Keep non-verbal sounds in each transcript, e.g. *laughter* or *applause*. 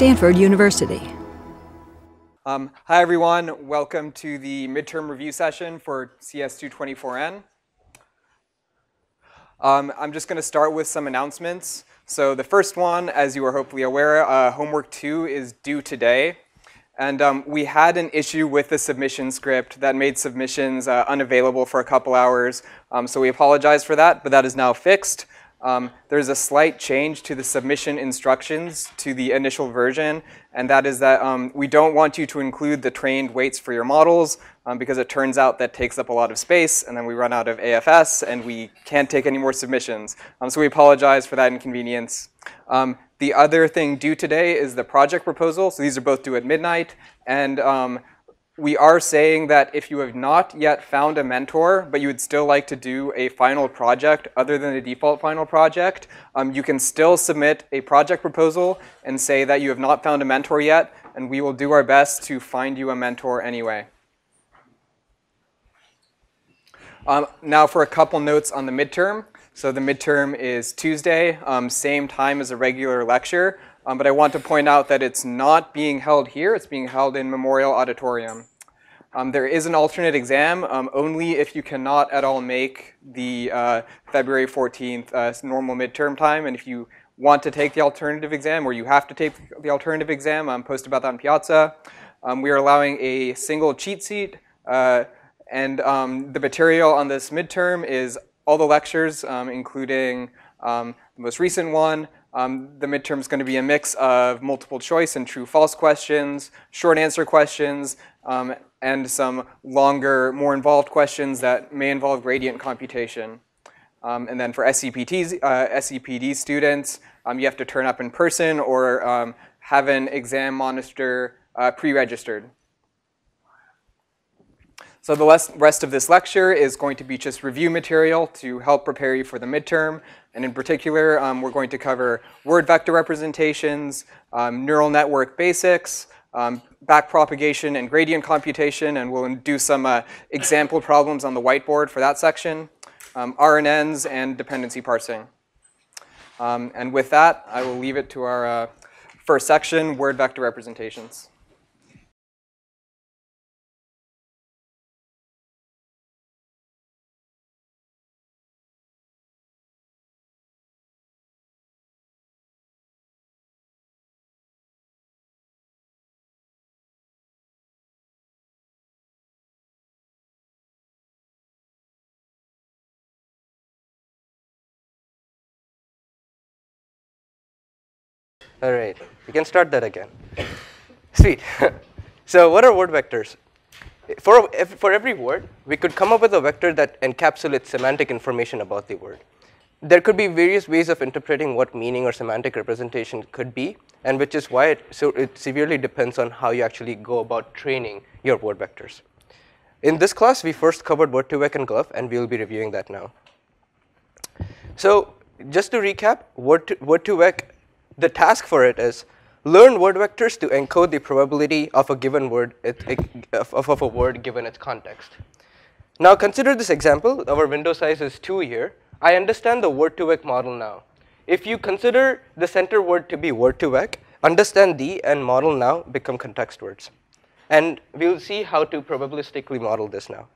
Stanford University. Um, hi, everyone. Welcome to the midterm review session for CS224N. Um, I'm just going to start with some announcements. So the first one, as you are hopefully aware, uh, homework two is due today. And um, we had an issue with the submission script that made submissions uh, unavailable for a couple hours. Um, so we apologize for that, but that is now fixed. Um, there's a slight change to the submission instructions to the initial version, and that is that um, we don't want you to include the trained weights for your models um, because it turns out that takes up a lot of space, and then we run out of AFS, and we can't take any more submissions. Um, so we apologize for that inconvenience. Um, the other thing due today is the project proposal. So these are both due at midnight. And um, we are saying that if you have not yet found a mentor, but you would still like to do a final project other than the default final project, um, you can still submit a project proposal and say that you have not found a mentor yet, and we will do our best to find you a mentor anyway. Um, now for a couple notes on the midterm. So the midterm is Tuesday, um, same time as a regular lecture. Um, but I want to point out that it's not being held here. It's being held in Memorial Auditorium. Um, there is an alternate exam um, only if you cannot at all make the uh, February 14th uh, normal midterm time. And if you want to take the alternative exam or you have to take the alternative exam, um, post about that on Piazza. Um, we are allowing a single cheat sheet. Uh, and um, the material on this midterm is all the lectures, um, including um, the most recent one. Um, the midterm is going to be a mix of multiple choice and true-false questions, short answer questions, um, and some longer, more involved questions that may involve gradient computation. Um, and then for SCPTs, uh, SCPD students, um, you have to turn up in person or have an exam monitor uh, pre-registered. So the rest of this lecture is going to be just review material to help prepare you for the midterm. And in particular, um, we're going to cover word vector representations, um, neural network basics, um, backpropagation and gradient computation, and we'll do some uh, example problems on the whiteboard for that section, um, RNNs, and dependency parsing. Um, and with that, I will leave it to our uh, first section, word vector representations. All right, we can start that again. Sweet. *laughs* so what are word vectors? For, for every word, we could come up with a vector that encapsulates semantic information about the word. There could be various ways of interpreting what meaning or semantic representation could be, and which is why it, so it severely depends on how you actually go about training your word vectors. In this class, we first covered word2vec and glove, and we will be reviewing that now. So just to recap, word2vec the task for it is learn word vectors to encode the probability of a given word, it, it, of, of a word given its context. Now consider this example. Our window size is 2 here. I understand the word2vec model now. If you consider the center word to be word2vec, understand the and model now become context words. And we'll see how to probabilistically model this now.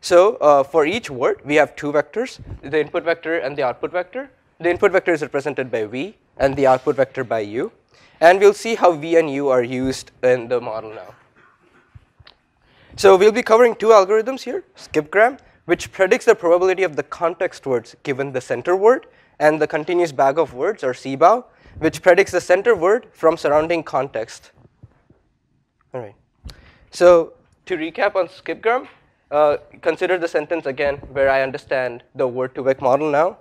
So uh, for each word, we have two vectors, the input vector and the output vector. The input vector is represented by v and the output vector by u. And we'll see how v and u are used in the model now. So we'll be covering two algorithms here, skipgram, which predicts the probability of the context words given the center word, and the continuous bag of words, or CBOW, which predicts the center word from surrounding context. All right. So to recap on skipgram, uh, consider the sentence again where I understand the word2vec model now.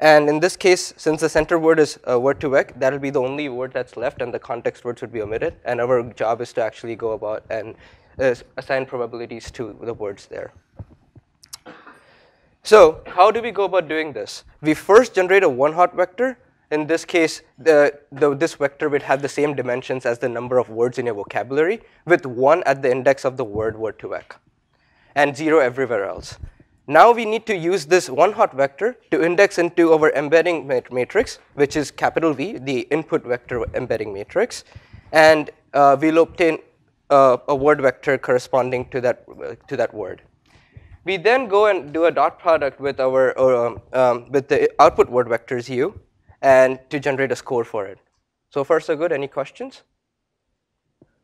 And in this case, since the center word is uh, word2vec, that'll be the only word that's left and the context words would be omitted. And our job is to actually go about and uh, assign probabilities to the words there. So how do we go about doing this? We first generate a one-hot vector. In this case, the, the, this vector would have the same dimensions as the number of words in your vocabulary, with 1 at the index of the word word2vec, and 0 everywhere else. Now we need to use this one hot vector to index into our embedding mat matrix, which is capital V, the input vector embedding matrix, and uh, we'll obtain uh, a word vector corresponding to that, to that word. We then go and do a dot product with our um, um, with the output word vectors u, and to generate a score for it. So far so good. Any questions?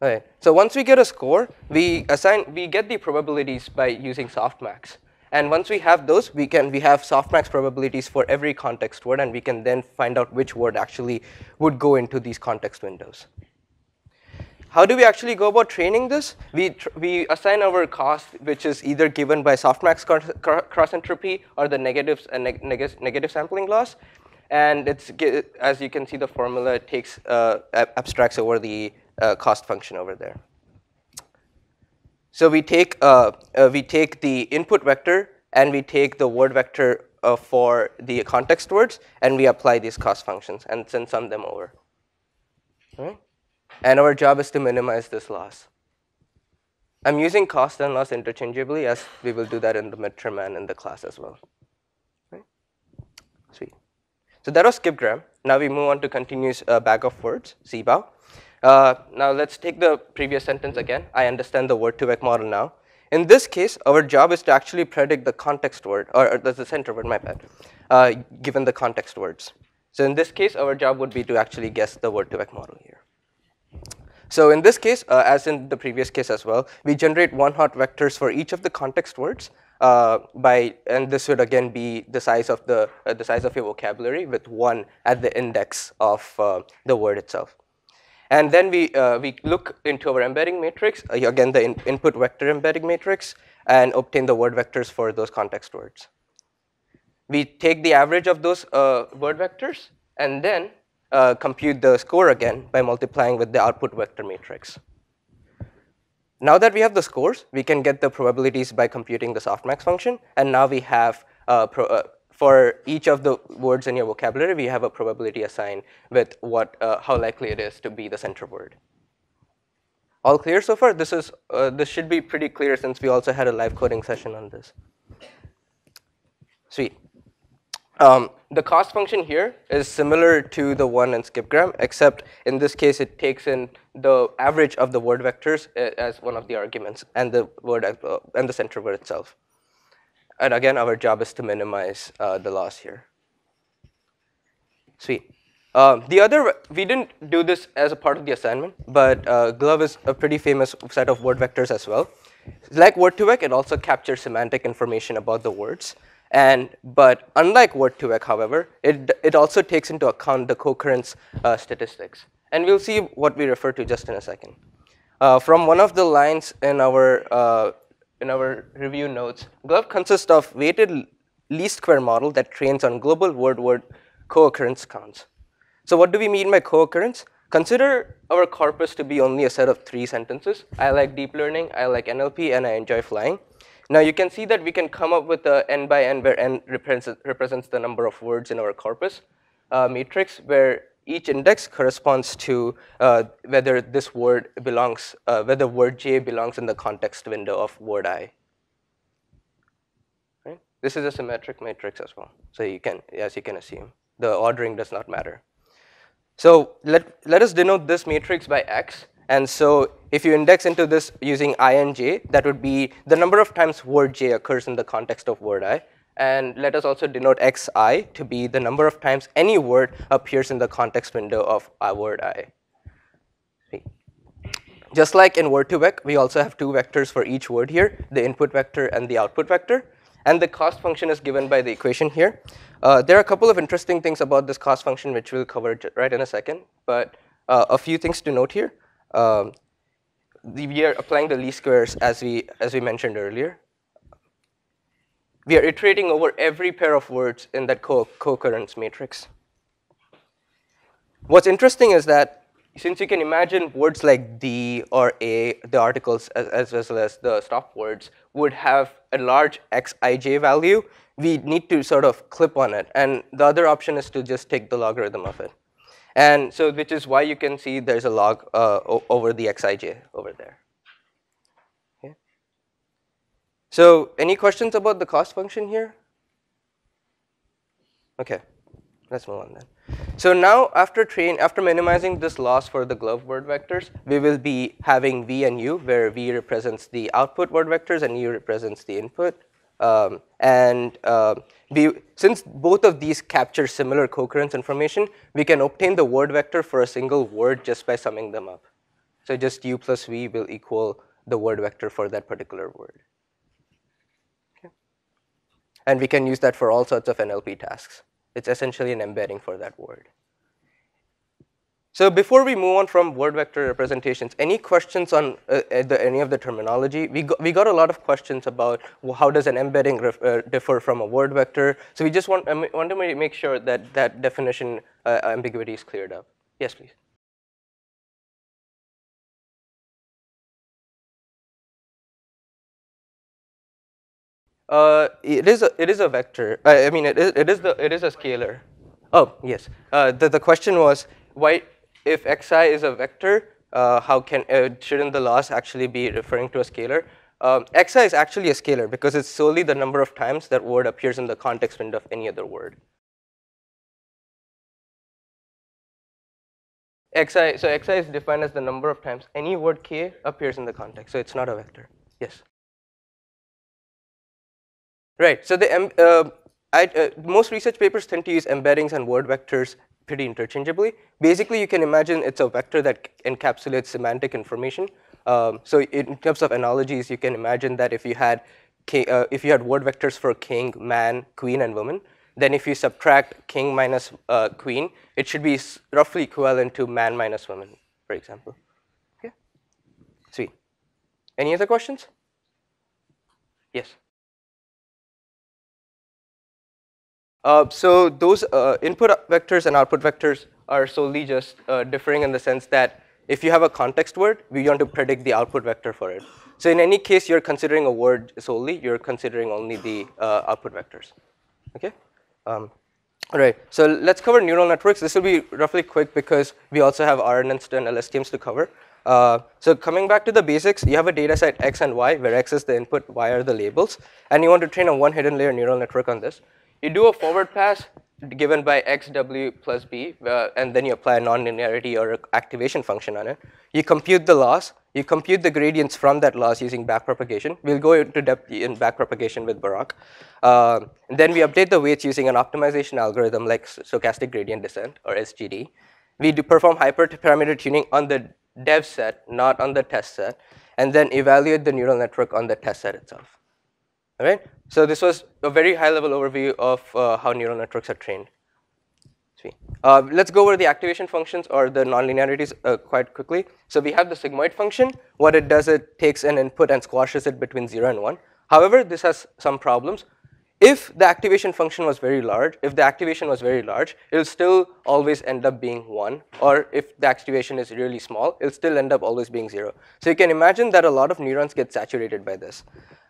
All right. So once we get a score, we assign we get the probabilities by using softmax. And once we have those, we can we have softmax probabilities for every context word, and we can then find out which word actually would go into these context windows. How do we actually go about training this? We, we assign our cost, which is either given by softmax cross entropy or the negatives, uh, neg negative sampling loss. And it's, as you can see, the formula takes uh, abstracts over the uh, cost function over there. So we take, uh, uh, we take the input vector and we take the word vector uh, for the context words, and we apply these cost functions and then sum them over. Right? And our job is to minimize this loss. I'm using cost and loss interchangeably as we will do that in the midterm and in the class as well. Right? Sweet. So that was skipgram. Now we move on to continuous uh, bag of words, CBOW. Uh, now let's take the previous sentence again. I understand the word2vec model now. In this case, our job is to actually predict the context word, or, or the center word, my bad, uh, given the context words. So in this case, our job would be to actually guess the word2vec model here. So in this case, uh, as in the previous case as well, we generate one hot vectors for each of the context words uh, by, and this would again be the size of the, uh, the size of your vocabulary with one at the index of uh, the word itself. And then we, uh, we look into our embedding matrix, uh, again the in input vector embedding matrix, and obtain the word vectors for those context words. We take the average of those word vectors, and then uh, compute the score again by multiplying with the output vector matrix. Now that we have the scores, we can get the probabilities by computing the softmax function, and now we have, uh, uh, for each of the words in your vocabulary, we have a probability assigned with what, uh, how likely it is to be the center word. All clear so far? This, is, uh, this should be pretty clear since we also had a live coding session on this. Sweet. Um, the cost function here is similar to the one in skipgram, except in this case it takes in the average of the word vectors as one of the arguments and the word uh, and the center word itself. And again, our job is to minimize uh, the loss here. Sweet. Um, the other, we didn't do this as a part of the assignment, but uh, GloVe is a pretty famous set of word vectors as well. Like Word2Vec, it also captures semantic information about the words. And, but unlike Word2Vec, however, it, it also takes into account the co-occurrence uh, statistics. And we'll see what we refer to just in a second. Uh, from one of the lines in our, uh, in our review notes, GloVe consists of weighted least square model that trains on global word-word co-occurrence counts. So what do we mean by co-occurrence? Consider our corpus to be only a set of three sentences. I like deep learning, I like NLP, and I enjoy flying. Now you can see that we can come up with a n by n where n represents, the number of words in our corpus uh, matrix where each index corresponds to uh, whether this word belongs, uh, whether word j belongs in the context window of word i. Right? This is a symmetric matrix as well. So you can, as you can assume, the ordering does not matter. So let, let us denote this matrix by x and so if you index into this using i and j, that would be the number of times word j occurs in the context of word i. And let us also denote xi to be the number of times any word appears in the context window of a word i. Just like in word2vec, we also have two vectors for each word here, the input vector and the output vector. And the cost function is given by the equation here. Uh, there are a couple of interesting things about this cost function which we'll cover right in a second, but uh, a few things to note here um, we are applying the least squares as we, as we mentioned earlier. We are iterating over every pair of words in that co-occurrence matrix. What's interesting is that since you can imagine words like the or a, the articles as, as well as the stop words would have a large xij value, we need to sort of clip on it. And the other option is to just take the logarithm of it. And so which is why you can see there's a log uh, over the xij over there. Okay. So any questions about the cost function here? Okay, let's move on then. So now after train, after minimizing this loss for the glove word vectors, we will be having v and u, where v represents the output word vectors and u represents the input. Um, and uh, we, since both of these capture similar co-occurrence information, we can obtain the word vector for a single word just by summing them up. So just u plus v will equal the word vector for that particular word. And we can use that for all sorts of NLP tasks. It's essentially an embedding for that word. So before we move on from word vector representations, any questions on uh, uh the, any of the terminology? We got, we got a lot of questions about how does an embedding uh, differ from a word vector. So we just want, um, want to make sure that that definition uh, ambiguity is cleared up. Yes, please. Uh, it is a, it is a vector. I, I mean, it is, it is the it is a scalar. Oh yes. Uh, the the question was why if xi is a vector, uh, how can uh, shouldn't the loss actually be referring to a scalar? Um, xi is actually a scalar because it's solely the number of times that word appears in the context window of any other word. xi so xi is defined as the number of times any word k appears in the context. So it's not a vector. Yes. Right. So the uh, I, uh, most research papers tend to use embeddings and word vectors pretty interchangeably. Basically, you can imagine it's a vector that encapsulates semantic information. Um, so in terms of analogies, you can imagine that if you had uh, if you had word vectors for king, man, queen, and woman, then if you subtract king minus uh, queen, it should be roughly equivalent to man minus woman, for example. Okay. Sweet. Any other questions? Yes. Uh, so those uh, input vectors and output vectors are solely just uh, differing in the sense that if you have a context word, we want to predict the output vector for it. So in any case, you're considering a word solely, you're considering only the uh, output vectors. Okay? Um, all right, so let's cover neural networks. This will be roughly quick because we also have RNNs and LSTMs to cover. Uh, so coming back to the basics, you have a data set X and Y, where X is the input, Y are the labels, and you want to train a one hidden layer neural network on this. You do a forward pass given by x, w plus b, uh, and then you apply a nonlinearity or activation function on it. You compute the loss. You compute the gradients from that loss using backpropagation. We'll go into depth in backpropagation with Barak. Uh, and then we update the weights using an optimization algorithm like stochastic gradient descent, or SGD. We do perform hyperparameter tuning on the dev set, not on the test set, and then evaluate the neural network on the test set itself. All right? So this was a very high level overview of uh, how neural networks are trained. Uh, let's go over the activation functions or the nonlinearities uh, quite quickly. So we have the sigmoid function. What it does, it takes an input and squashes it between 0 and 1. However, this has some problems. If the activation function was very large, if the activation was very large, it'll still always end up being 1. Or if the activation is really small, it'll still end up always being 0. So you can imagine that a lot of neurons get saturated by this.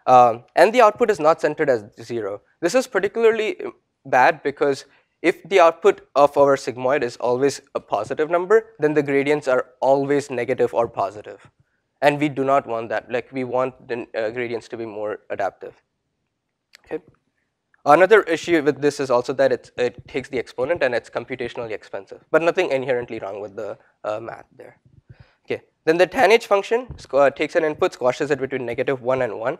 Um, and the output is not centered as 0. This is particularly bad because if the output of our sigmoid is always a positive number, then the gradients are always negative or positive. And we do not want that. Like we want the uh, gradients to be more adaptive. Okay. Another issue with this is also that it takes the exponent and it's computationally expensive, but nothing inherently wrong with the uh, math there. Okay. Then the tanh function uh, takes an input, squashes it between negative 1 and 1.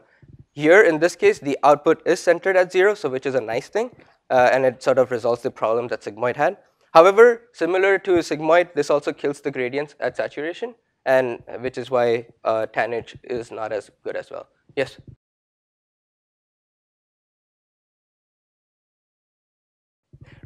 Here, in this case, the output is centered at 0, so which is a nice thing, uh, and it sort of resolves the problem that sigmoid had. However, similar to sigmoid, this also kills the gradients at saturation, and which is why uh, tanh is not as good as well. Yes?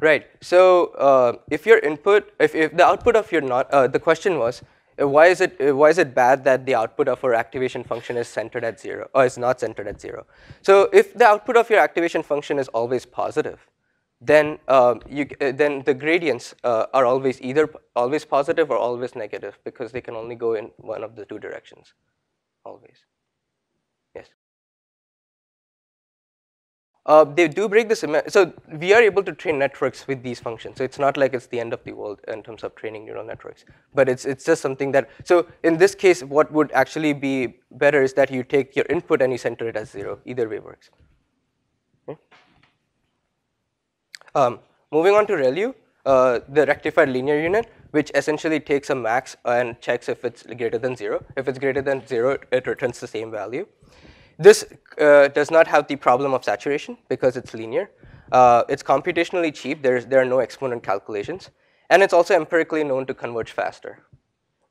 Right. So uh, if your input, if, if the output of your not, uh, the question was, uh, why is it uh, why is it bad that the output of our activation function is centered at zero or is not centered at zero? So if the output of your activation function is always positive, then um, you uh, then the gradients uh, are always either always positive or always negative because they can only go in one of the two directions, always. Uh, they do break semantic. So we are able to train networks with these functions. So it's not like it's the end of the world in terms of training neural networks. But it's it's just something that. So in this case, what would actually be better is that you take your input and you center it as zero. Either way works. Okay. Um, moving on to ReLU, uh, the rectified linear unit, which essentially takes a max and checks if it's greater than zero. If it's greater than zero, it returns the same value. This uh, does not have the problem of saturation because it's linear. Uh, it's computationally cheap. There's, there are no exponent calculations. And it's also empirically known to converge faster,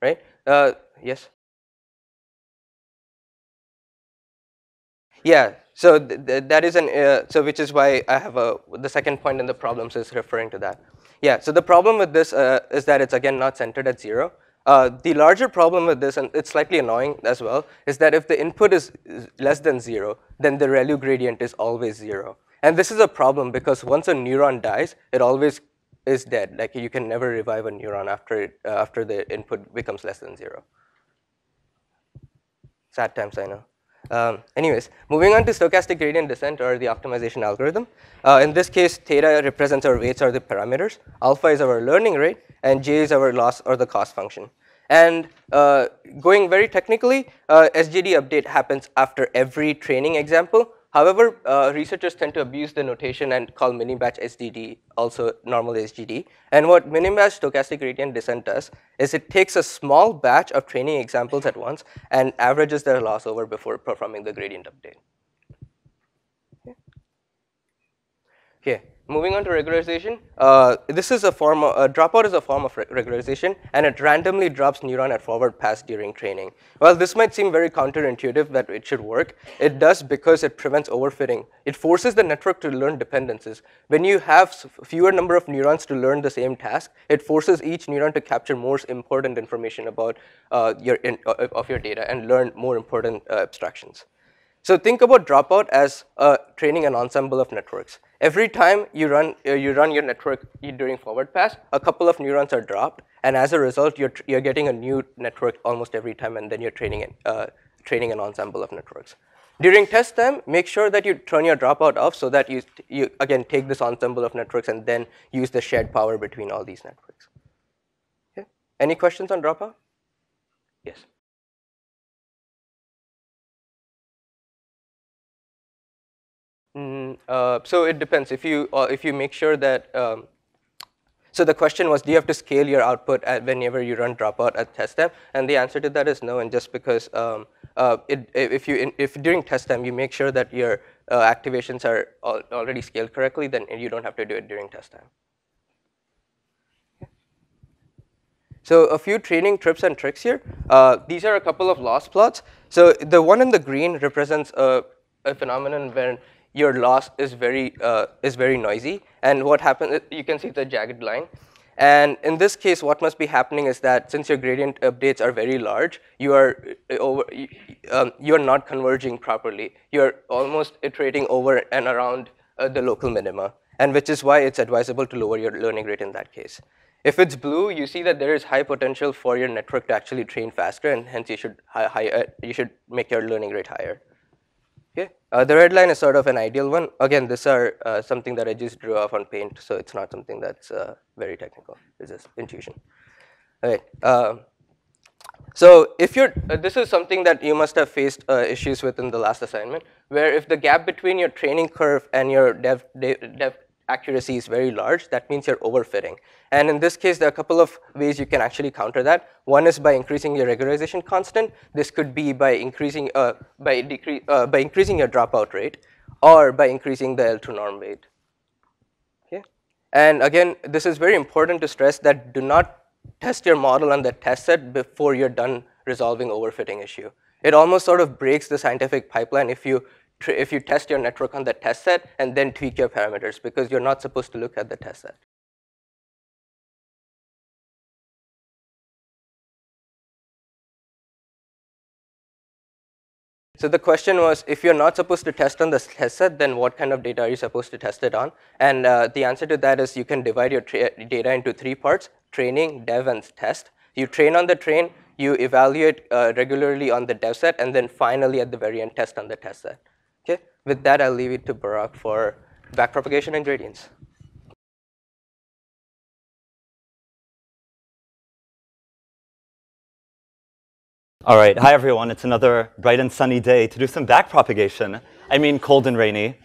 right? Uh, yes? Yeah, so th th that is an, uh, so which is why I have a, the second point in the problems is referring to that. Yeah, so the problem with this uh, is that it's again not centered at zero. Uh, the larger problem with this, and it's slightly annoying as well, is that if the input is, less than zero, then the ReLU gradient is always zero. And this is a problem because once a neuron dies, it always is dead. Like you can never revive a neuron after, it, uh, after the input becomes less than zero. Sad times, I know. Um, anyways, moving on to stochastic gradient descent or the optimization algorithm. Uh, in this case, theta represents our weights or the parameters. Alpha is our learning rate, and j is our loss or the cost function. And uh, going very technically, uh, SGD update happens after every training example. However, uh, researchers tend to abuse the notation and call mini-batch SGD also normal SGD. And what mini-batch stochastic gradient descent does is it takes a small batch of training examples at once and averages their loss over before performing the gradient update. Okay. okay. Moving on to regularization, uh, this is a form of, uh, dropout is a form of re regularization and it randomly drops neuron at forward pass during training. While this might seem very counterintuitive that it should work, it does because it prevents overfitting. It forces the network to learn dependencies. When you have fewer number of neurons to learn the same task, it forces each neuron to capture more important information about uh, your in, uh, of your data and learn more important uh, abstractions. So think about dropout as training an ensemble of networks. Every time you run, uh, you run your network during forward pass, a couple of neurons are dropped, and as a result, you're, you're getting a new network almost every time, and then you're training, it, uh, training an ensemble of networks. During test time, make sure that you turn your dropout off so that you, you again take this ensemble of networks and then use the shared power between all these networks. Okay. Any questions on dropout? Yes. Mm, uh, so it depends. If you uh, if you make sure that um, so the question was, do you have to scale your output at whenever you run dropout at test time? And the answer to that is no. And just because um, uh, it, if you if during test time you make sure that your uh, activations are al already scaled correctly, then you don't have to do it during test time. So a few training trips and tricks here. Uh, these are a couple of loss plots. So the one in the green represents a, a phenomenon where your loss is very, uh, is very noisy. And what happens, you can see the jagged line. And in this case, what must be happening is that since your gradient updates are very large, you are, uh, over, um, you are not converging properly. You're almost iterating over and around uh, the local minima, and which is why it's advisable to lower your learning rate in that case. If it's blue, you see that there is high potential for your network to actually train faster, and hence you should, high, high, uh, you should make your learning rate higher. Okay, uh, the red line is sort of an ideal one. Again, these are uh, something that I just drew off on paint, so it's not something that's uh, very technical. It's just intuition. All right. Um, so if you're, uh, this is something that you must have faced uh, issues with in the last assignment, where if the gap between your training curve and your dev, dev accuracy is very large, that means you're overfitting. And in this case, there are a couple of ways you can actually counter that. One is by increasing your regularization constant. This could be by increasing, uh, by, decrease, uh, by increasing your dropout rate or by increasing the L2 norm weight. Okay? And again, this is very important to stress that do not test your model on the test set before you're done resolving overfitting issue. It almost sort of breaks the scientific pipeline if you if you test your network on the test set and then tweak your parameters because you're not supposed to look at the test set. So the question was, if you're not supposed to test on the test set, then what kind of data are you supposed to test it on? And uh, the answer to that is you can divide your data into three parts, training, dev, and test. You train on the train, you evaluate uh, regularly on the dev set, and then finally at the very end, test on the test set. With that, I'll leave it to Barak for backpropagation and gradients. All right, hi everyone. It's another bright and sunny day to do some backpropagation. I mean cold and rainy.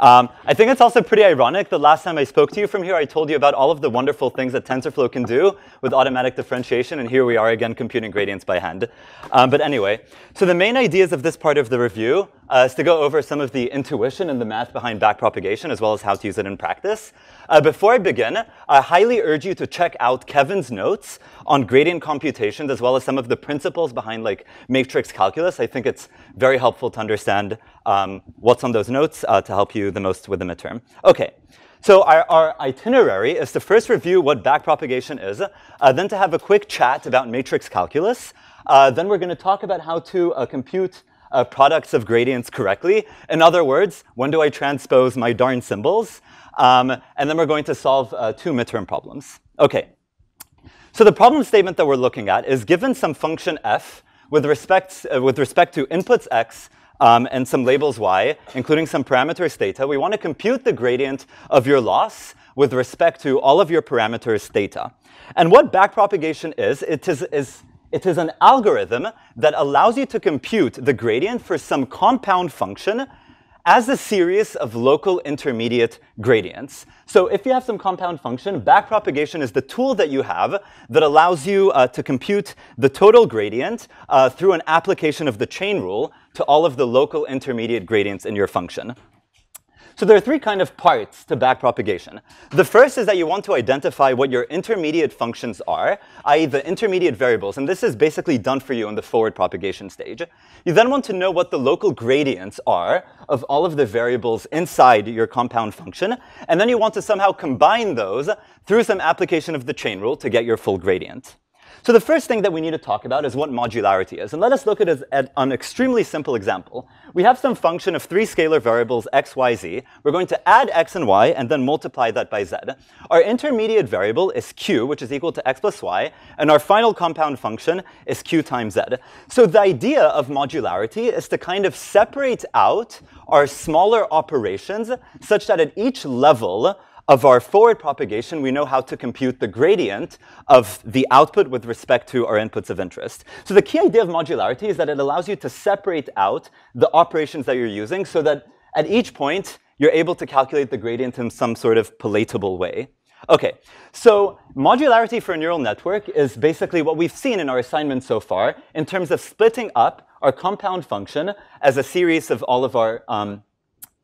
Um, I think it's also pretty ironic. The last time I spoke to you from here, I told you about all of the wonderful things that TensorFlow can do with automatic differentiation, and here we are again computing gradients by hand. Um, but anyway, so the main ideas of this part of the review uh, is to go over some of the intuition and the math behind backpropagation, as well as how to use it in practice. Uh, before I begin, I highly urge you to check out Kevin's notes on gradient computations, as well as some of the principles behind like matrix calculus. I think it's very helpful to understand um, what's on those notes uh, to help you the most with the midterm. Okay. So our, our, itinerary is to first review what backpropagation is, uh, then to have a quick chat about matrix calculus. Uh, then we're going to talk about how to uh, compute uh, products of gradients correctly. In other words, when do I transpose my darn symbols? Um, and then we're going to solve uh, two midterm problems. Okay. So the problem statement that we're looking at is given some function f with respect, uh, with respect to inputs x um, and some labels y, including some parameters theta, we want to compute the gradient of your loss with respect to all of your parameters theta. And what backpropagation is, it is, is it is an algorithm that allows you to compute the gradient for some compound function as a series of local intermediate gradients. So if you have some compound function, backpropagation is the tool that you have that allows you uh, to compute the total gradient uh, through an application of the chain rule to all of the local intermediate gradients in your function. So there are three kind of parts to backpropagation. The first is that you want to identify what your intermediate functions are, i.e. the intermediate variables, and this is basically done for you in the forward propagation stage. You then want to know what the local gradients are of all of the variables inside your compound function, and then you want to somehow combine those through some application of the chain rule to get your full gradient. So the first thing that we need to talk about is what modularity is. And let us look at, at an extremely simple example. We have some function of three scalar variables, x, y, z. We're going to add x and y and then multiply that by z. Our intermediate variable is q, which is equal to x plus y. And our final compound function is q times z. So the idea of modularity is to kind of separate out our smaller operations such that at each level, of our forward propagation, we know how to compute the gradient of the output with respect to our inputs of interest. So the key idea of modularity is that it allows you to separate out the operations that you're using so that at each point, you're able to calculate the gradient in some sort of palatable way. Okay, so modularity for a neural network is basically what we've seen in our assignment so far in terms of splitting up our compound function as a series of all of our um,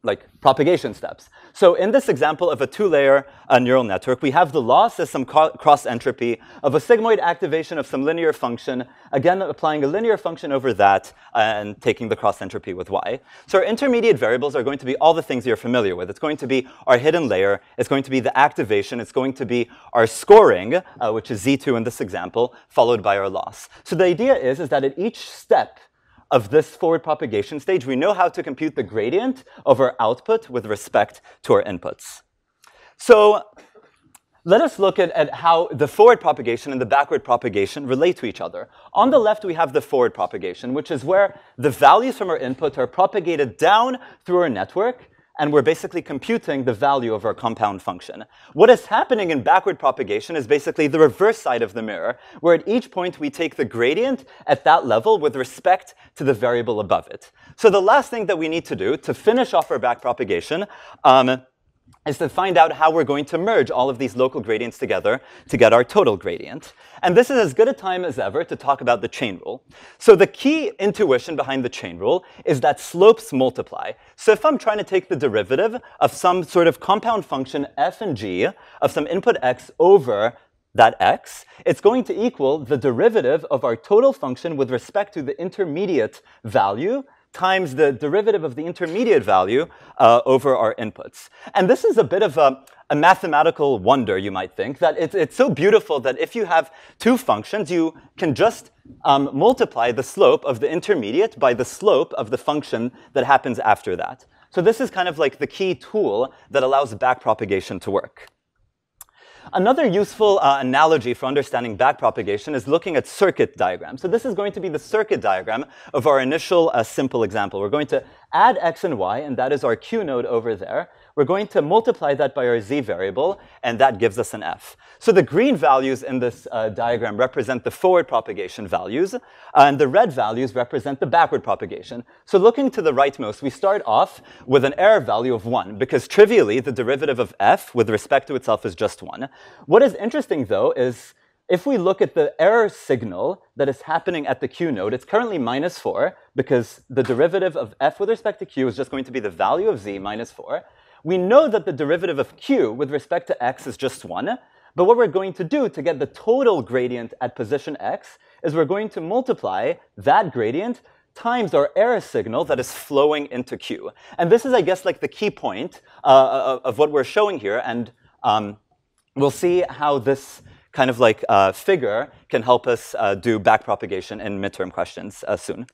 like propagation steps. So in this example of a two-layer uh, neural network, we have the loss as some cross entropy of a sigmoid activation of some linear function, again applying a linear function over that uh, and taking the cross entropy with y. So our intermediate variables are going to be all the things you're familiar with. It's going to be our hidden layer, it's going to be the activation, it's going to be our scoring, uh, which is z2 in this example, followed by our loss. So the idea is, is that at each step, of this forward propagation stage, we know how to compute the gradient of our output with respect to our inputs. So let us look at, at how the forward propagation and the backward propagation relate to each other. On the left, we have the forward propagation, which is where the values from our input are propagated down through our network and we're basically computing the value of our compound function. What is happening in backward propagation is basically the reverse side of the mirror, where at each point we take the gradient at that level with respect to the variable above it. So the last thing that we need to do to finish off our backpropagation um, is to find out how we're going to merge all of these local gradients together to get our total gradient. And this is as good a time as ever to talk about the chain rule. So the key intuition behind the chain rule is that slopes multiply. So if I'm trying to take the derivative of some sort of compound function f and g of some input x over that x, it's going to equal the derivative of our total function with respect to the intermediate value times the derivative of the intermediate value uh, over our inputs. And this is a bit of a, a mathematical wonder, you might think, that it's, it's, so beautiful that if you have two functions, you can just um, multiply the slope of the intermediate by the slope of the function that happens after that. So this is kind of like the key tool that allows backpropagation to work. Another useful uh, analogy for understanding backpropagation is looking at circuit diagrams. So this is going to be the circuit diagram of our initial uh, simple example. We're going to add x and y, and that is our q node over there. We're going to multiply that by our z variable, and that gives us an f. So the green values in this uh, diagram represent the forward propagation values, and the red values represent the backward propagation. So looking to the rightmost, we start off with an error value of 1, because trivially, the derivative of f with respect to itself is just 1. What is interesting, though, is if we look at the error signal that is happening at the q node, it's currently minus 4, because the derivative of f with respect to q is just going to be the value of z minus 4. We know that the derivative of q with respect to x is just 1, but what we're going to do to get the total gradient at position x is we're going to multiply that gradient times our error signal that is flowing into q. And this is, I guess, like the key point uh, of what we're showing here, and um, we'll see how this kind of like uh, figure can help us uh, do backpropagation in midterm questions uh, soon.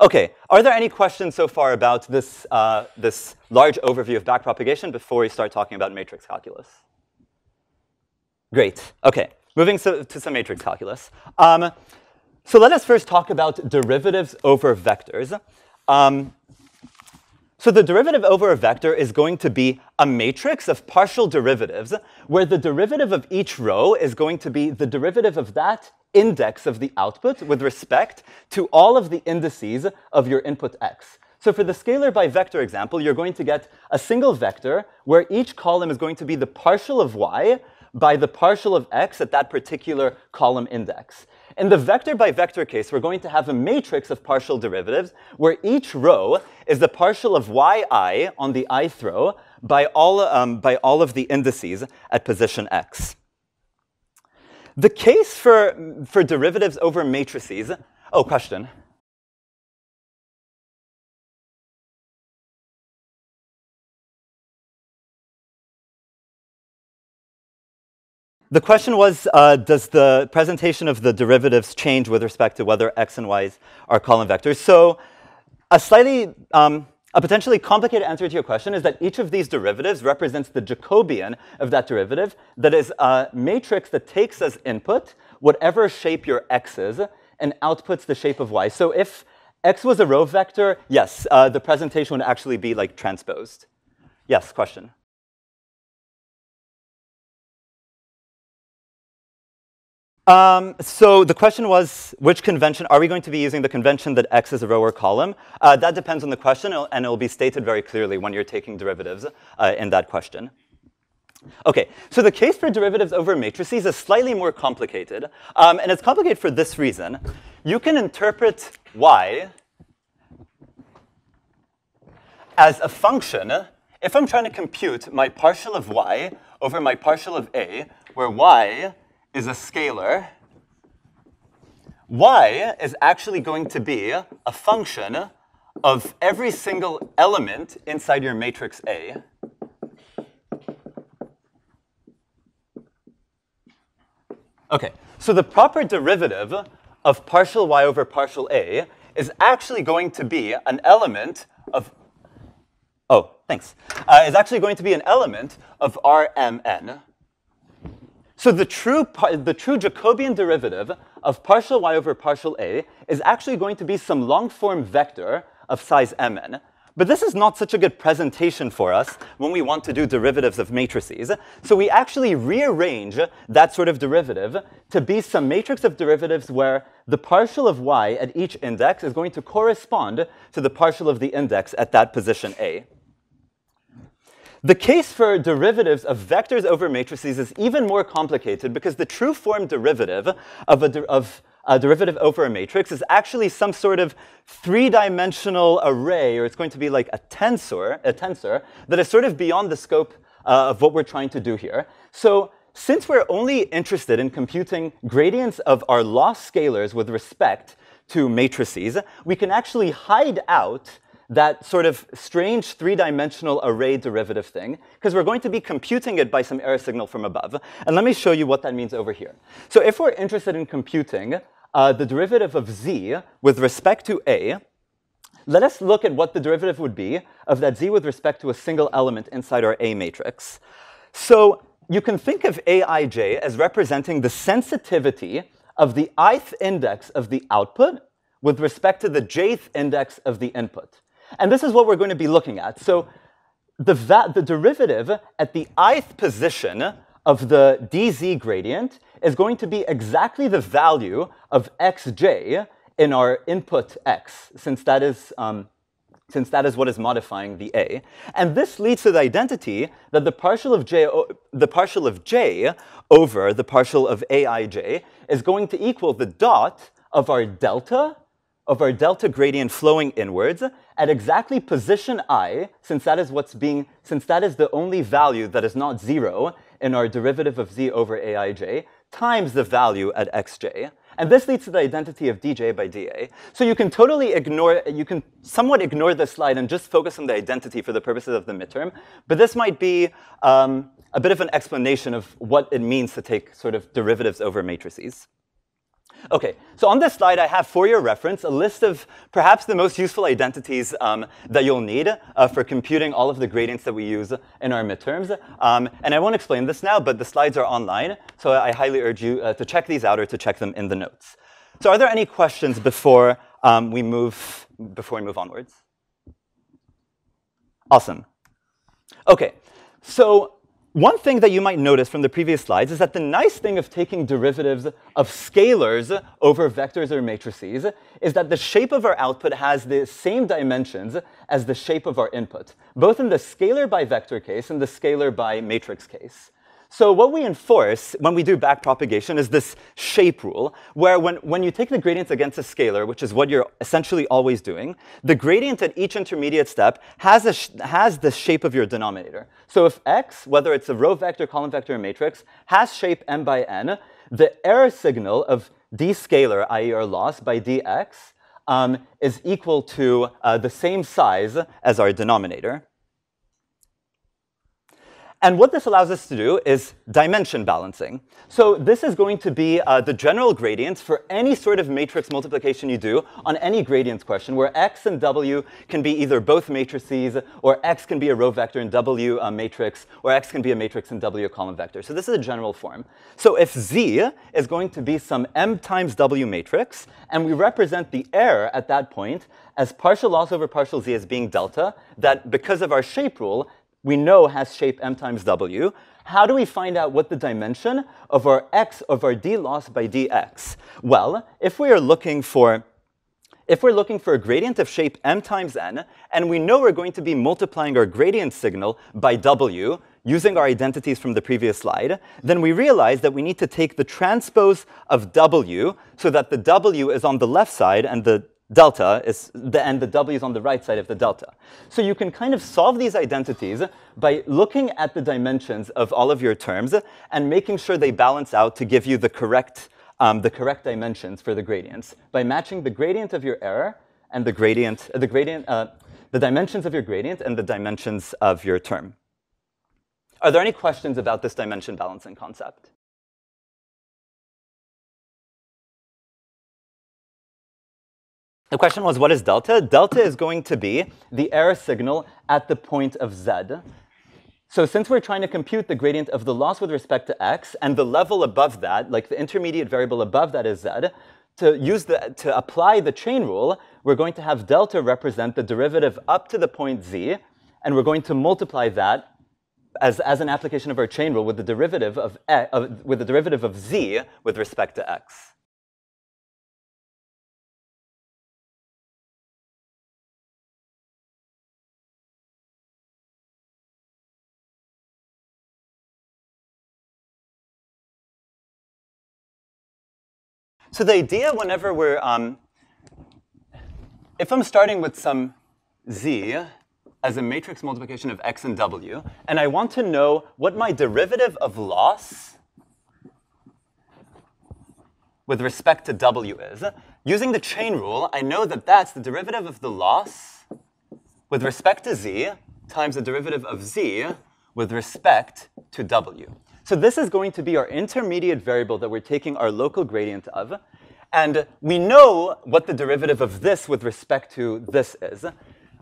Okay, are there any questions so far about this, uh, this large overview of backpropagation before we start talking about matrix calculus? Great, okay, moving so, to some matrix calculus. Um, so let us first talk about derivatives over vectors. Um, so the derivative over a vector is going to be a matrix of partial derivatives, where the derivative of each row is going to be the derivative of that index of the output with respect to all of the indices of your input x. So for the scalar by vector example, you're going to get a single vector where each column is going to be the partial of y by the partial of x at that particular column index. In the vector by vector case, we're going to have a matrix of partial derivatives where each row is the partial of yi on the ith row by all, um, by all of the indices at position x. The case for, for derivatives over matrices, oh, question. The question was, uh, does the presentation of the derivatives change with respect to whether x and y's are column vectors? So a slightly um, a potentially complicated answer to your question is that each of these derivatives represents the Jacobian of that derivative. That is a matrix that takes as input whatever shape your x is and outputs the shape of y. So if x was a row vector, yes, uh, the presentation would actually be like transposed. Yes, question? Um, so the question was, which convention, are we going to be using the convention that x is a row or column? Uh, that depends on the question, and it will be stated very clearly when you're taking derivatives uh, in that question. Okay, so the case for derivatives over matrices is slightly more complicated, um, and it's complicated for this reason. You can interpret y as a function if I'm trying to compute my partial of y over my partial of a, where y is a scalar, y is actually going to be a function of every single element inside your matrix A. Okay, so the proper derivative of partial y over partial A is actually going to be an element of, oh, thanks, uh, is actually going to be an element of Rmn. So the true, the true Jacobian derivative of partial y over partial a is actually going to be some long-form vector of size mn. But this is not such a good presentation for us when we want to do derivatives of matrices. So we actually rearrange that sort of derivative to be some matrix of derivatives where the partial of y at each index is going to correspond to the partial of the index at that position a. The case for derivatives of vectors over matrices is even more complicated because the true form derivative of a, of a derivative over a matrix is actually some sort of three-dimensional array, or it's going to be like a tensor, a tensor that is sort of beyond the scope uh, of what we're trying to do here. So since we're only interested in computing gradients of our loss scalars with respect to matrices, we can actually hide out that sort of strange three-dimensional array derivative thing, because we're going to be computing it by some error signal from above. And let me show you what that means over here. So if we're interested in computing uh, the derivative of z with respect to a, let us look at what the derivative would be of that z with respect to a single element inside our A matrix. So you can think of aij as representing the sensitivity of the ith index of the output with respect to the jth index of the input. And this is what we're going to be looking at. So the, the derivative at the ith position of the dz gradient is going to be exactly the value of xj in our input x, since that is um, since that is what is modifying the a. And this leads to the identity that the partial of j, the partial of j over the partial of aij is going to equal the dot of our delta, of our delta gradient flowing inwards at exactly position i, since that is what's being, since that is the only value that is not zero in our derivative of z over aij, times the value at xj. And this leads to the identity of dj by dA. So you can totally ignore, you can somewhat ignore this slide and just focus on the identity for the purposes of the midterm. But this might be um, a bit of an explanation of what it means to take sort of derivatives over matrices. Okay, so on this slide, I have for your reference a list of perhaps the most useful identities um, that you'll need uh, for computing all of the gradients that we use in our midterms. Um, and I won't explain this now, but the slides are online, so I highly urge you uh, to check these out or to check them in the notes. So are there any questions before um, we move before we move onwards? Awesome. Okay, so one thing that you might notice from the previous slides is that the nice thing of taking derivatives of scalars over vectors or matrices is that the shape of our output has the same dimensions as the shape of our input, both in the scalar by vector case and the scalar by matrix case. So what we enforce when we do backpropagation is this shape rule, where when, when you take the gradient against a scalar, which is what you're essentially always doing, the gradient at each intermediate step has, a has the shape of your denominator. So if x, whether it's a row vector, column vector, or matrix, has shape m by n, the error signal of d scalar, i.e. our loss, by dx, um, is equal to uh, the same size as our denominator. And what this allows us to do is dimension balancing. So this is going to be uh, the general gradient for any sort of matrix multiplication you do on any gradient question, where x and w can be either both matrices, or x can be a row vector and w a matrix, or x can be a matrix and w a column vector. So this is a general form. So if z is going to be some m times w matrix, and we represent the error at that point as partial loss over partial z as being delta, that because of our shape rule, we know has shape m times w. How do we find out what the dimension of our x of our d loss by dx? Well, if we are looking for if we're looking for a gradient of shape m times n, and we know we're going to be multiplying our gradient signal by w, using our identities from the previous slide, then we realize that we need to take the transpose of w so that the w is on the left side and the delta is the, and the w is on the right side of the delta. So you can kind of solve these identities by looking at the dimensions of all of your terms and making sure they balance out to give you the correct, um, the correct dimensions for the gradients by matching the gradient of your error and the gradient, the gradient, uh, the dimensions of your gradient and the dimensions of your term. Are there any questions about this dimension balancing concept? The question was, what is delta? Delta is going to be the error signal at the point of z. So since we're trying to compute the gradient of the loss with respect to x, and the level above that, like the intermediate variable above that is z, to use the to apply the chain rule, we're going to have delta represent the derivative up to the point z, and we're going to multiply that as, as an application of our chain rule with the derivative of, of with the derivative of z with respect to x. So the idea whenever we're, um, if I'm starting with some z as a matrix multiplication of x and w, and I want to know what my derivative of loss with respect to w is, using the chain rule, I know that that's the derivative of the loss with respect to z times the derivative of z with respect to w. So this is going to be our intermediate variable that we're taking our local gradient of. And we know what the derivative of this with respect to this is.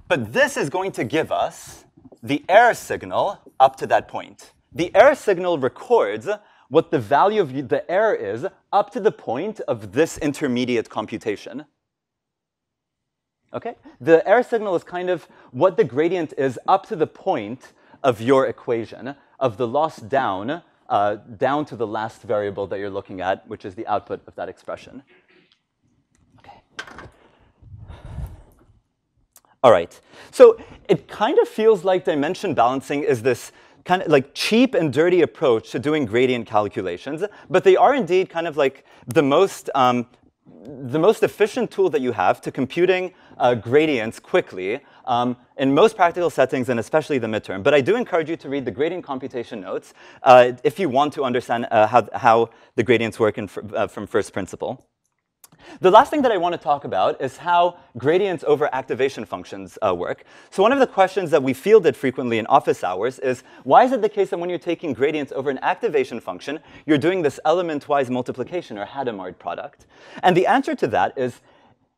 But this is going to give us the error signal up to that point. the error signal records what the value of the error is up to the point of this intermediate computation. Okay? The error signal is kind of what the gradient is up to the point of your equation, of the loss down, uh, down to the last variable that you're looking at, which is the output of that expression. Okay. All right. So it kind of feels like dimension balancing is this kind of like cheap and dirty approach to doing gradient calculations, but they are indeed kind of like the most um, the most efficient tool that you have to computing uh, gradients quickly um, in most practical settings and especially the midterm. But I do encourage you to read the gradient computation notes uh, if you want to understand uh, how, how the gradients work in, uh, from first principle. The last thing that I want to talk about is how gradients over activation functions uh, work. So one of the questions that we fielded frequently in office hours is, why is it the case that when you're taking gradients over an activation function, you're doing this element-wise multiplication or Hadamard product? And the answer to that is,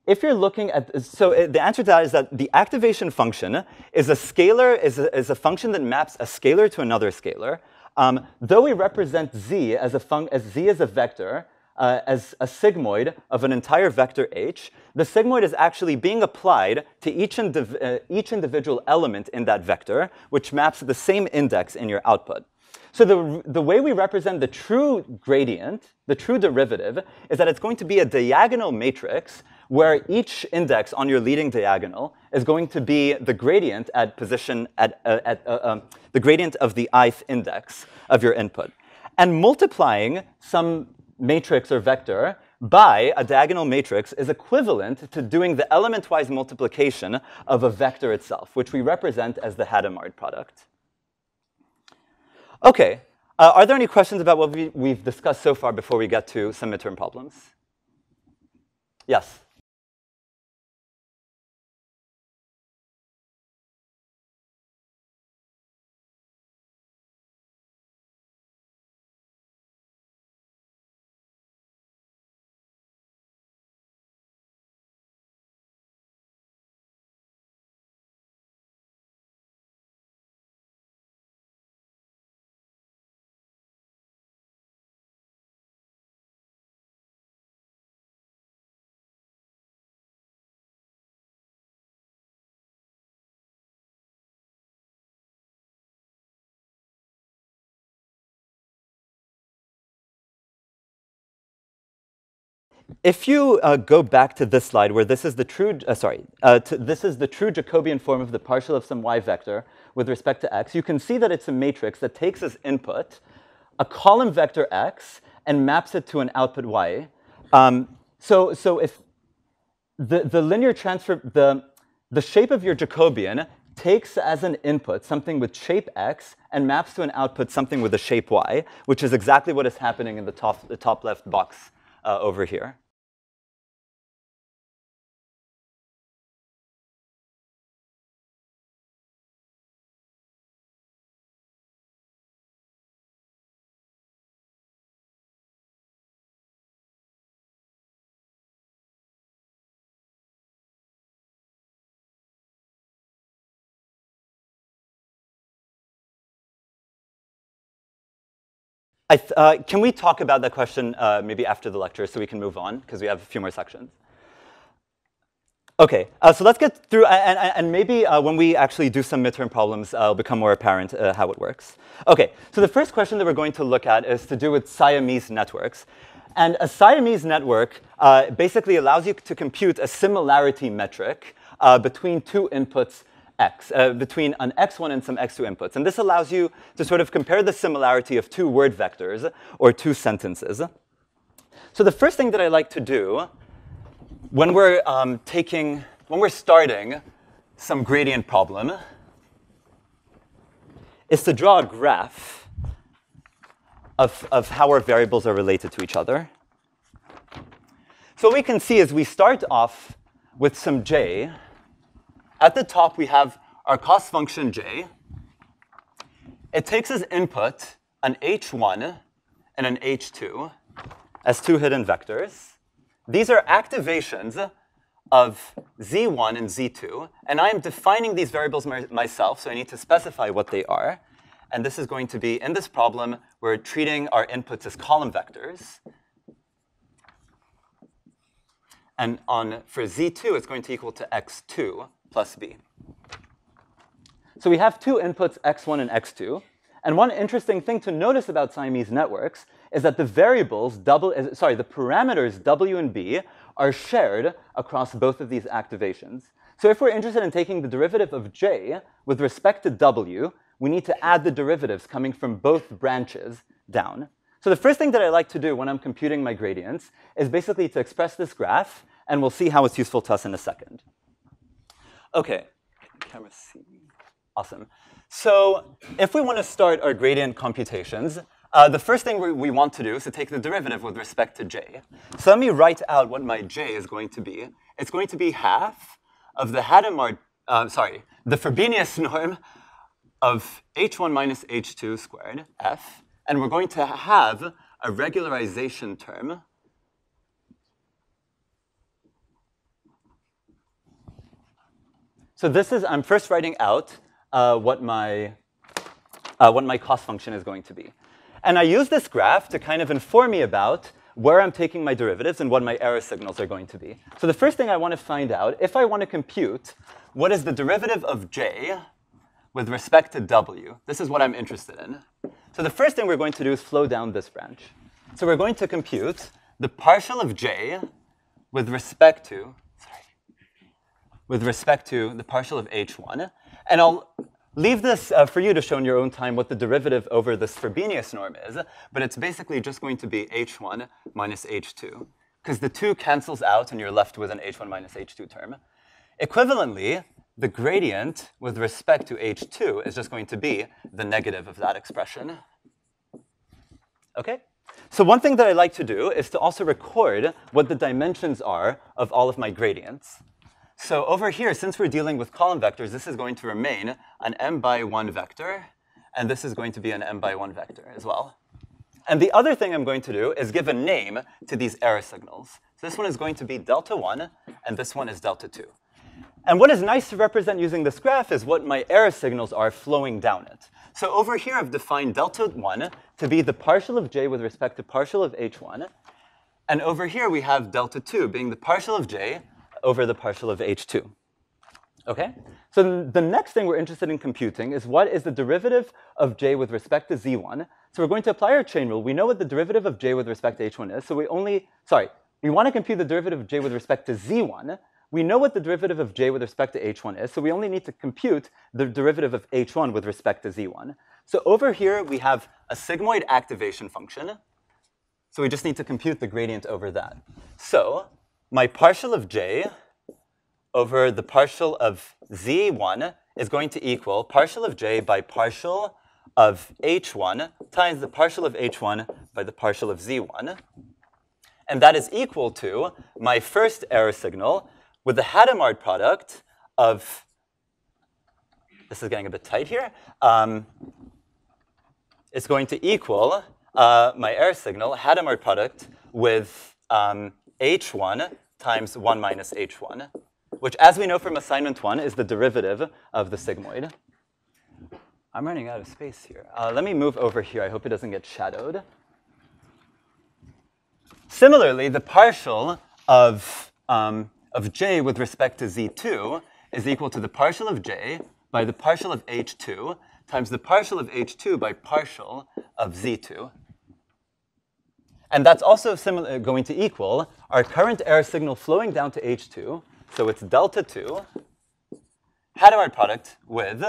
if you're looking at, so the answer to that is that the activation function is a scalar, is a, is a function that maps a scalar to another scalar. Um, though we represent z as, a fun as z as a vector, uh, as a sigmoid of an entire vector h, the sigmoid is actually being applied to each, indiv uh, each individual element in that vector, which maps the same index in your output. So the, the way we represent the true gradient, the true derivative, is that it's going to be a diagonal matrix where each index on your leading diagonal is going to be the gradient at position at, uh, at uh, um, the gradient of the ith index of your input. And multiplying some matrix or vector by a diagonal matrix is equivalent to doing the element-wise multiplication of a vector itself, which we represent as the Hadamard product. Okay, uh, are there any questions about what we, we've discussed so far before we get to some midterm problems? Yes? If you uh, go back to this slide where this is the true, uh, sorry, uh, this is the true Jacobian form of the partial of some y vector with respect to x, you can see that it's a matrix that takes as input a column vector x and maps it to an output y. Um, so, so if the, the linear transfer, the, the shape of your Jacobian takes as an input something with shape x and maps to an output something with a shape y, which is exactly what is happening in the top, the top left box uh, over here. Uh, can we talk about that question uh, maybe after the lecture so we can move on because we have a few more sections? Okay, uh, so let's get through, and, and maybe uh, when we actually do some midterm problems, uh, it'll become more apparent uh, how it works. Okay, so the first question that we're going to look at is to do with Siamese networks. And a Siamese network basically allows you to compute a similarity metric between two inputs x, uh, between an x1 and some x2 inputs. And this allows you to sort of compare the similarity of two word vectors or two sentences. So the first thing that I like to do when we're um, taking, when we're starting some gradient problem is to draw a graph of, of how our variables are related to each other. So what we can see is we start off with some j, at the top, we have our cost function j. It takes as input an h1 and an h2 as two hidden vectors. These are activations of z1 and z2. And I am defining these variables my myself, so I need to specify what they are. And this is going to be, in this problem, we're treating our inputs as column vectors. And on for z2, it's going to equal to x2 plus b. So we have two inputs, x1 and x2. And one interesting thing to notice about Siamese networks is that the variables, double, eh, sorry, the parameters w and b are shared across both of these activations. So if we're interested in taking the derivative of j with respect to w, we need to add the derivatives coming from both branches down. So the first thing that I like to do when I'm computing my gradients is basically to express this graph, and we'll see how it's useful to us in a second. Okay, camera C. Awesome. So if we want to start our gradient computations, uh, the first thing we, we, want to do is to take the derivative with respect to j. So let me write out what my j is going to be. It's going to be half of the Hadamard, uh, sorry, the Frobenius norm of h1 minus h2 squared, f, and we're going to have a regularization term So this is, I'm first writing out uh, what, my, uh, what my cost function is going to be. And I use this graph to kind of inform me about where I'm taking my derivatives and what my error signals are going to be. So the first thing I want to find out, if I want to compute what is the derivative of j with respect to w, this is what I'm interested in. So the first thing we're going to do is flow down this branch. So we're going to compute the partial of j with respect to, with respect to the partial of h1. And I'll leave this uh, for you to show in your own time what the derivative over this Frobenius norm is, but it's basically just going to be h1 minus h2, because the 2 cancels out and you're left with an h1 minus h2 term. Equivalently, the gradient with respect to h2 is just going to be the negative of that expression. Okay? So one thing that I like to do is to also record what the dimensions are of all of my gradients. So over here, since we're dealing with column vectors, this is going to remain an m by 1 vector, and this is going to be an m by 1 vector as well. And the other thing I'm going to do is give a name to these error signals. So this one is going to be delta 1, and this one is delta 2. And what is nice to represent using this graph is what my error signals are flowing down it. So over here, I've defined delta 1 to be the partial of j with respect to partial of h1. And over here, we have delta 2 being the partial of j over the partial of h2. Okay? So the next thing we're interested in computing is what is the derivative of j with respect to z1. So we're going to apply our chain rule. We know what the derivative of j with respect to h1 is. So we only, sorry, we want to compute the derivative of j with respect to z1 we know what the derivative of j with respect to h1 is, so we only need to compute the derivative of h1 with respect to z1. So over here, we have a sigmoid activation function. So we just need to compute the gradient over that. So my partial of j over the partial of z1 is going to equal partial of j by partial of h1 times the partial of h1 by the partial of z1. And that is equal to my first error signal, with the Hadamard product of, this is getting a bit tight here, um, it's going to equal uh, my error signal, Hadamard product, with um, h1 times 1 minus h1, which, as we know from assignment 1, is the derivative of the sigmoid. I'm running out of space here. Uh, let me move over here. I hope it doesn't get shadowed. Similarly, the partial of um, of j with respect to z2 is equal to the partial of j by the partial of h2 times the partial of h2 by partial of z2. And that's also similar, going to equal our current error signal flowing down to h2. So it's delta 2 had Hadamard product with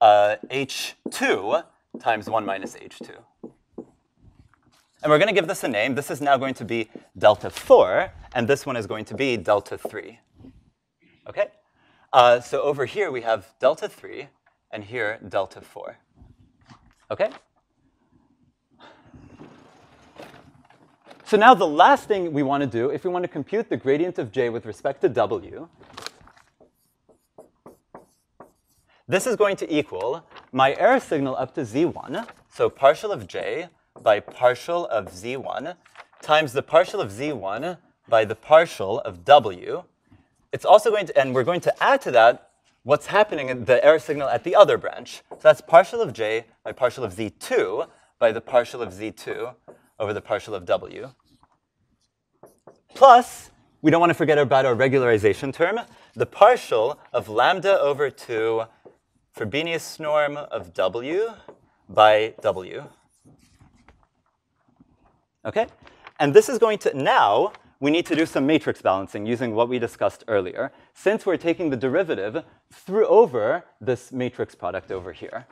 uh, h2 times 1 minus h2. And we're going to give this a name. This is now going to be delta 4, and this one is going to be delta 3. Okay? Uh, so over here we have delta 3, and here delta 4. Okay? So now the last thing we want to do, if we want to compute the gradient of j with respect to w, this is going to equal my error signal up to z1, so partial of j by partial of z1 times the partial of z1 by the partial of w. It's also going to, and we're going to add to that what's happening in the error signal at the other branch. So that's partial of j by partial of z2 by the partial of z2 over the partial of w. Plus, we don't want to forget about our regularization term, the partial of lambda over 2 Frobenius norm of w by w. Okay? And this is going to, now, we need to do some matrix balancing using what we discussed earlier, since we're taking the derivative through over this matrix product over here.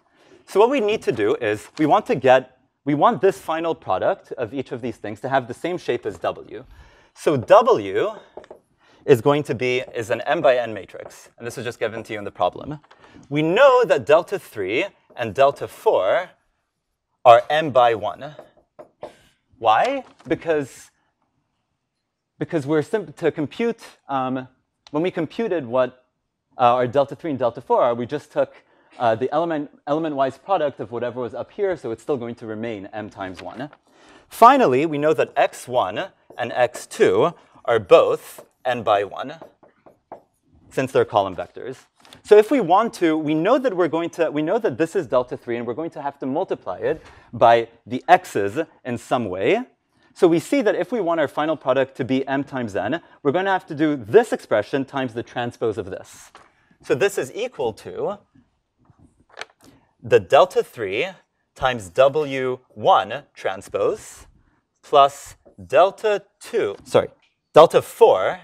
So what we need to do is we want to get, we want this final product of each of these things to have the same shape as W. So W is going to be, is an m by n matrix. And this is just given to you in the problem. We know that delta 3 and delta 4 are m by 1. Why? Because because we're to compute, um, when we computed what uh, our delta 3 and delta 4 are, we just took uh, the element, element-wise product of whatever was up here, so it's still going to remain m times 1. Finally, we know that x1 and x2 are both n by 1, since they're column vectors. So if we want to, we know that we're going to, we know that this is delta 3, and we're going to have to multiply it by the x's in some way. So we see that if we want our final product to be m times n, we're going to have to do this expression times the transpose of this. So this is equal to the delta 3 times w1 transpose plus delta 2, sorry, delta 4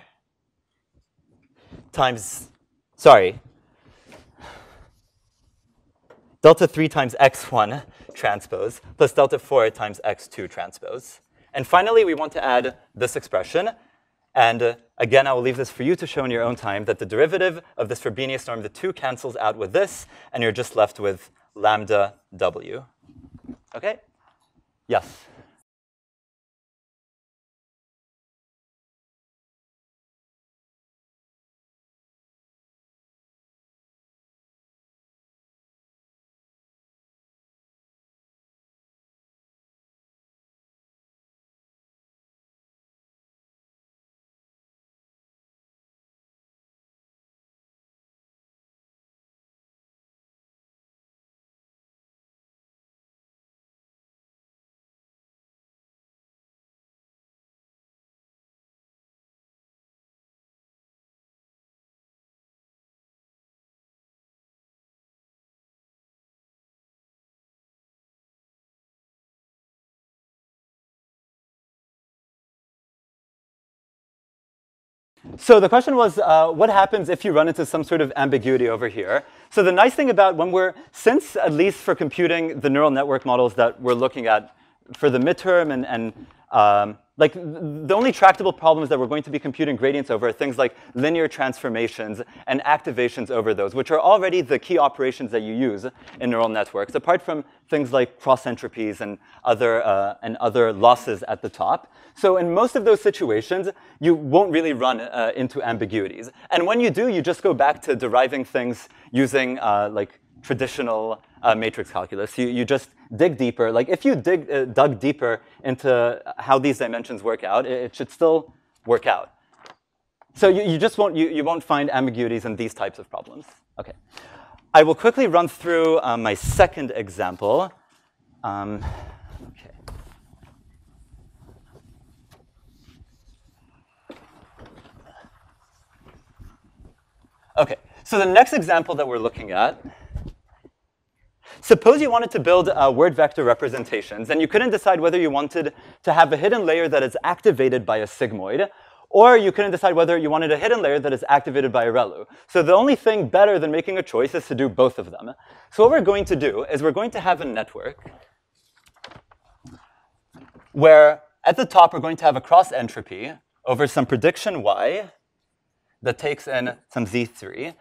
times, sorry, delta 3 times x1 transpose plus delta 4 times x2 transpose. And finally, we want to add this expression. And again, I will leave this for you to show in your own time that the derivative of this Frobenius norm, the 2 cancels out with this, and you're just left with lambda w. Okay? Yes? So the question was, uh, what happens if you run into some sort of ambiguity over here? So the nice thing about when we're, since at least for computing the neural network models that we're looking at for the midterm and, and um, like the only tractable problems that we're going to be computing gradients over are things like linear transformations and activations over those, which are already the key operations that you use in neural networks, apart from things like cross entropies and other, uh, and other losses at the top. So in most of those situations, you won't really run uh, into ambiguities. And when you do, you just go back to deriving things using uh, like traditional uh, matrix calculus. You, you just dig deeper. Like if you dig, uh, dug deeper into how these dimensions work out, it, it should still work out. So you, you just won't, you, you won't find ambiguities in these types of problems. Okay. I will quickly run through um, my second example. Um, okay. Okay, so the next example that we're looking at Suppose you wanted to build uh, word vector representations, and you couldn't decide whether you wanted to have a hidden layer that is activated by a sigmoid, or you couldn't decide whether you wanted a hidden layer that is activated by a ReLU. So the only thing better than making a choice is to do both of them. So what we're going to do is we're going to have a network where at the top we're going to have a cross entropy over some prediction y that takes in some z3.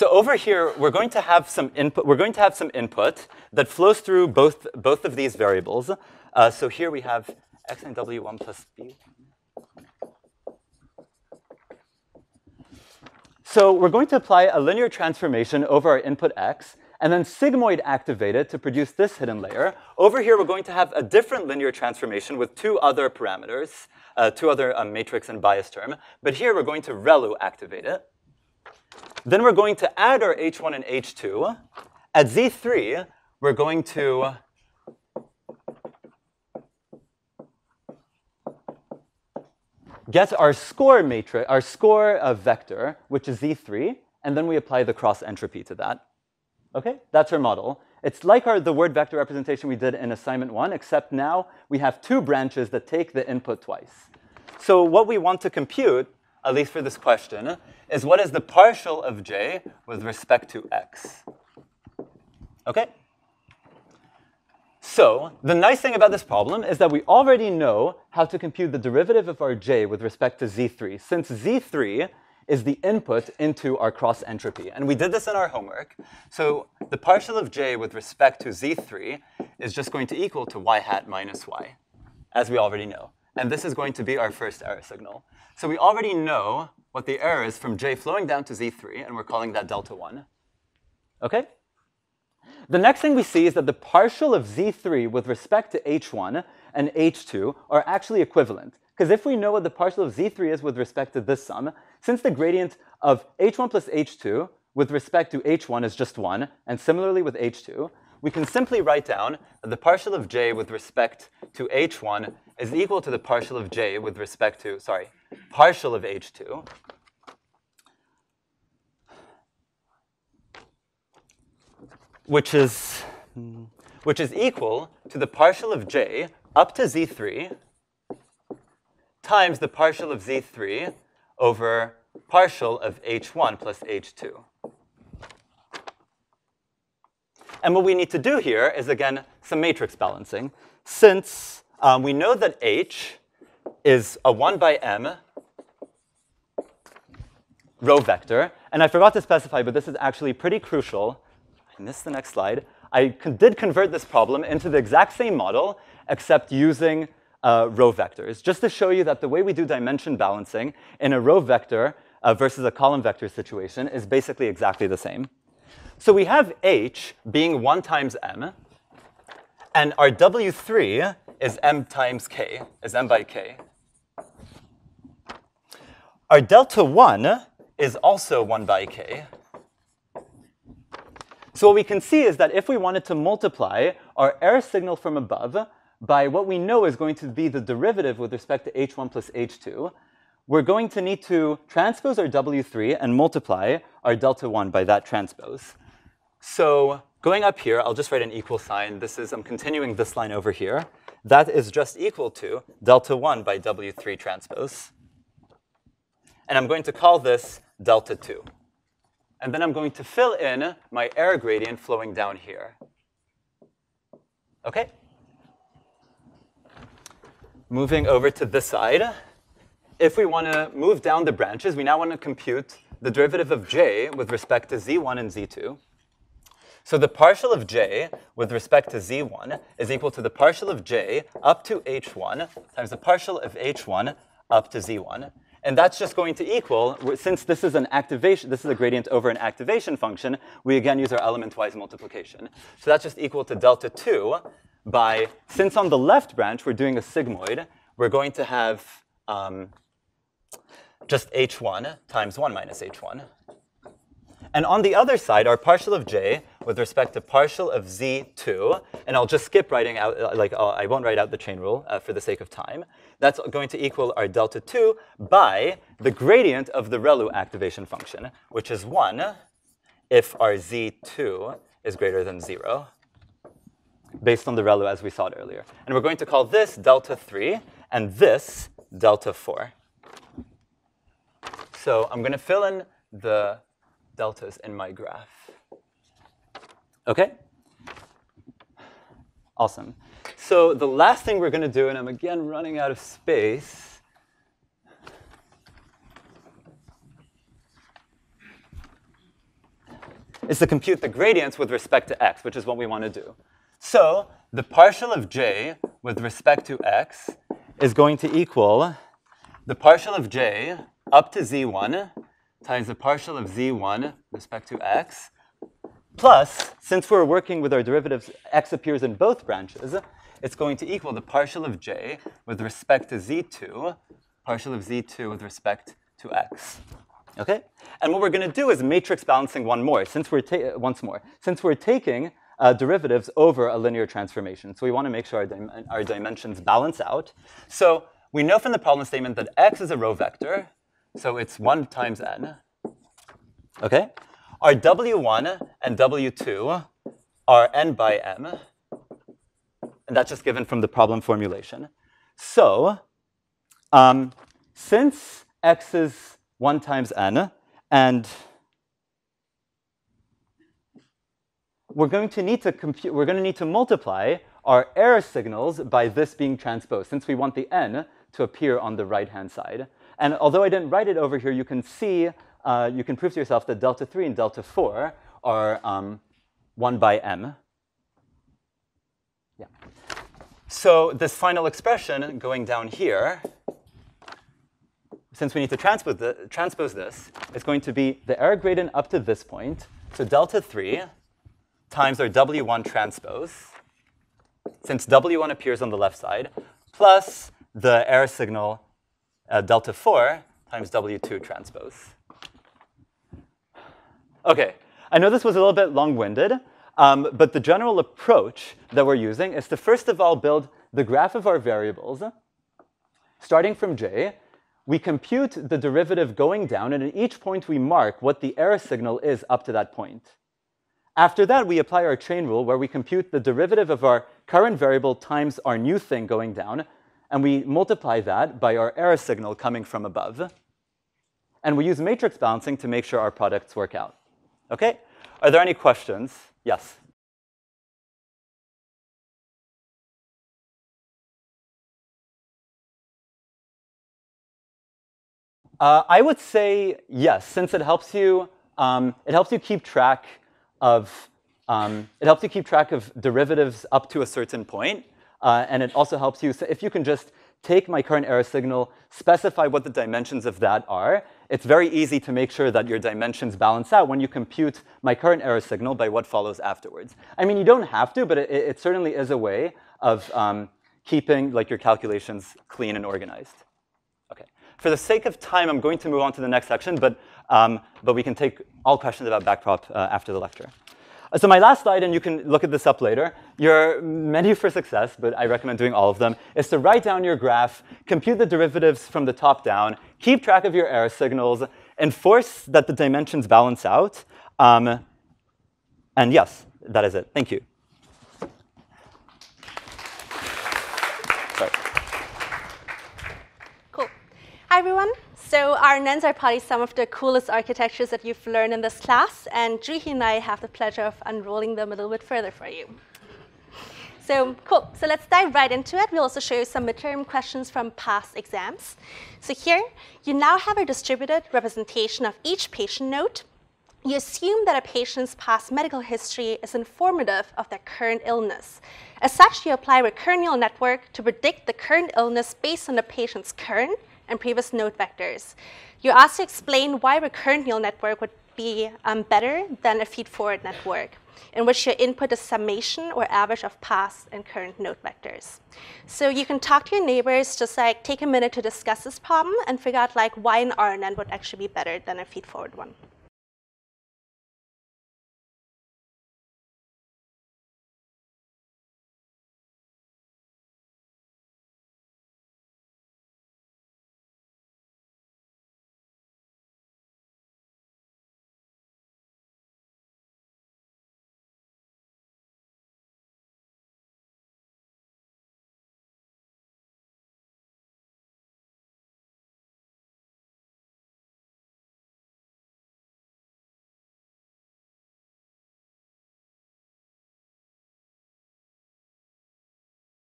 So over here, we're going to have some input. We're going to have some input that flows through both both of these variables. Uh, so here we have x and w1 plus b. So we're going to apply a linear transformation over our input x, and then sigmoid activate it to produce this hidden layer. Over here, we're going to have a different linear transformation with two other parameters, uh, two other um, matrix and bias term. But here, we're going to ReLU activate it. Then we're going to add our H1 and H2. At Z3, we're going to get our score matrix, our score of vector, which is Z3, and then we apply the cross entropy to that. Okay, that's our model. It's like our, the word vector representation we did in assignment one, except now we have two branches that take the input twice. So what we want to compute, at least for this question, is what is the partial of j with respect to x? Okay? So the nice thing about this problem is that we already know how to compute the derivative of our j with respect to z3, since z3 is the input into our cross entropy. And we did this in our homework. So the partial of j with respect to z3 is just going to equal to y hat minus y, as we already know. And this is going to be our first error signal. So we already know what the error is from j flowing down to z3, and we're calling that delta 1. Okay? The next thing we see is that the partial of z3 with respect to h1 and h2 are actually equivalent. Because if we know what the partial of z3 is with respect to this sum, since the gradient of h1 plus h2 with respect to h1 is just 1, and similarly with h2, we can simply write down that the partial of j with respect to h1 is equal to the partial of j with respect to, sorry, partial of h2 which is, which is equal to the partial of j up to z3 times the partial of z3 over partial of h1 plus h2. And what we need to do here is, again, some matrix balancing. Since um, we know that h is a 1 by m row vector, and I forgot to specify, but this is actually pretty crucial I missed the next slide, I did convert this problem into the exact same model, except using uh, row vectors, just to show you that the way we do dimension balancing in a row vector uh, versus a column vector situation is basically exactly the same. So we have h being 1 times m, and our w3 is m times k, is m by k. Our delta 1 is also 1 by k. So what we can see is that if we wanted to multiply our error signal from above by what we know is going to be the derivative with respect to h1 plus h2, we're going to need to transpose our w3 and multiply our delta 1 by that transpose. So going up here, I'll just write an equal sign. This is, I'm continuing this line over here. That is just equal to delta 1 by w3 transpose. And I'm going to call this delta 2 and then I'm going to fill in my error gradient flowing down here. Okay? Moving over to this side, if we want to move down the branches, we now want to compute the derivative of j with respect to z1 and z2. So the partial of j with respect to z1 is equal to the partial of j up to h1 times the partial of h1 up to z1. And that's just going to equal, since this is an activation, this is a gradient over an activation function, we again use our element-wise multiplication. So that's just equal to delta 2 by, since on the left branch we're doing a sigmoid, we're going to have um, just h1 times 1 minus h1. And on the other side, our partial of j with respect to partial of z2, and I'll just skip writing out, uh, like I'll, I will not write out the chain rule uh, for the sake of time. That's going to equal our delta 2 by the gradient of the ReLU activation function, which is 1 if our z2 is greater than 0, based on the ReLU as we saw it earlier. And we're going to call this delta 3 and this delta 4. So I'm going to fill in the deltas in my graph. Okay? Awesome. So the last thing we're going to do, and I'm again running out of space, is to compute the gradients with respect to x, which is what we want to do. So the partial of j with respect to x is going to equal the partial of j up to z1 times the partial of z1 with respect to x plus, since we're working with our derivatives, x appears in both branches, it's going to equal the partial of j with respect to z2, partial of z2 with respect to x. Okay? And what we're going to do is matrix balancing one more, since we're once more, since we're taking uh, derivatives over a linear transformation. So we want to make sure our, dim- our dimensions balance out. So we know from the problem statement that x is a row vector, so it's 1 times n. Okay? Our w1 and w2 are n by m, and that's just given from the problem formulation. So um, since x is 1 times n, and we're going to need to compute, we're going to need to multiply our error signals by this being transposed, since we want the n to appear on the right-hand side. And although I didn't write it over here, you can see, uh, you can prove to yourself that delta 3 and delta 4 are um, 1 by m. Yeah. So this final expression going down here, since we need to transpose, the, transpose this, is going to be the error gradient up to this point, so delta 3 times our W1 transpose, since W1 appears on the left side, plus the error signal uh, delta 4 times W2 transpose. Okay, I know this was a little bit long-winded, um, but the general approach that we're using is to first of all build the graph of our variables. Starting from j, we compute the derivative going down, and at each point we mark what the error signal is up to that point. After that, we apply our chain rule where we compute the derivative of our current variable times our new thing going down, and we multiply that by our error signal coming from above. And we use matrix balancing to make sure our products work out. Okay? Are there any questions? Yes. Uh, I would say yes, since it helps you, um, it helps you keep track of, um, it helps you keep track of derivatives up to a certain point, uh, and it also helps you, so if you can just take my current error signal, specify what the dimensions of that are, it's very easy to make sure that your dimensions balance out when you compute my current error signal by what follows afterwards. I mean, you don't have to, but it, it certainly is a way of um, keeping like your calculations clean and organized. Okay. For the sake of time, I'm going to move on to the next section, but, um, but we can take all questions about backprop uh, after the lecture. Uh, so my last slide, and you can look at this up later, your menu for success, but I recommend doing all of them, is to write down your graph, compute the derivatives from the top down, keep track of your error signals, enforce that the dimensions balance out. Um, and yes, that is it. Thank you. Sorry. Cool. Hi, everyone. So our RNNs are probably some of the coolest architectures that you've learned in this class, and Juhi and I have the pleasure of unrolling them a little bit further for you. So cool. So let's dive right into it. We'll also show you some midterm questions from past exams. So here, you now have a distributed representation of each patient note. You assume that a patient's past medical history is informative of their current illness. As such, you apply a recurrent neural network to predict the current illness based on the patient's current and previous node vectors. You're asked to explain why recurrent neural network would be um, better than a feed-forward network, in which your input is summation or average of past and current node vectors. So you can talk to your neighbors, just like take a minute to discuss this problem and figure out like why an RNN would actually be better than a feed-forward one.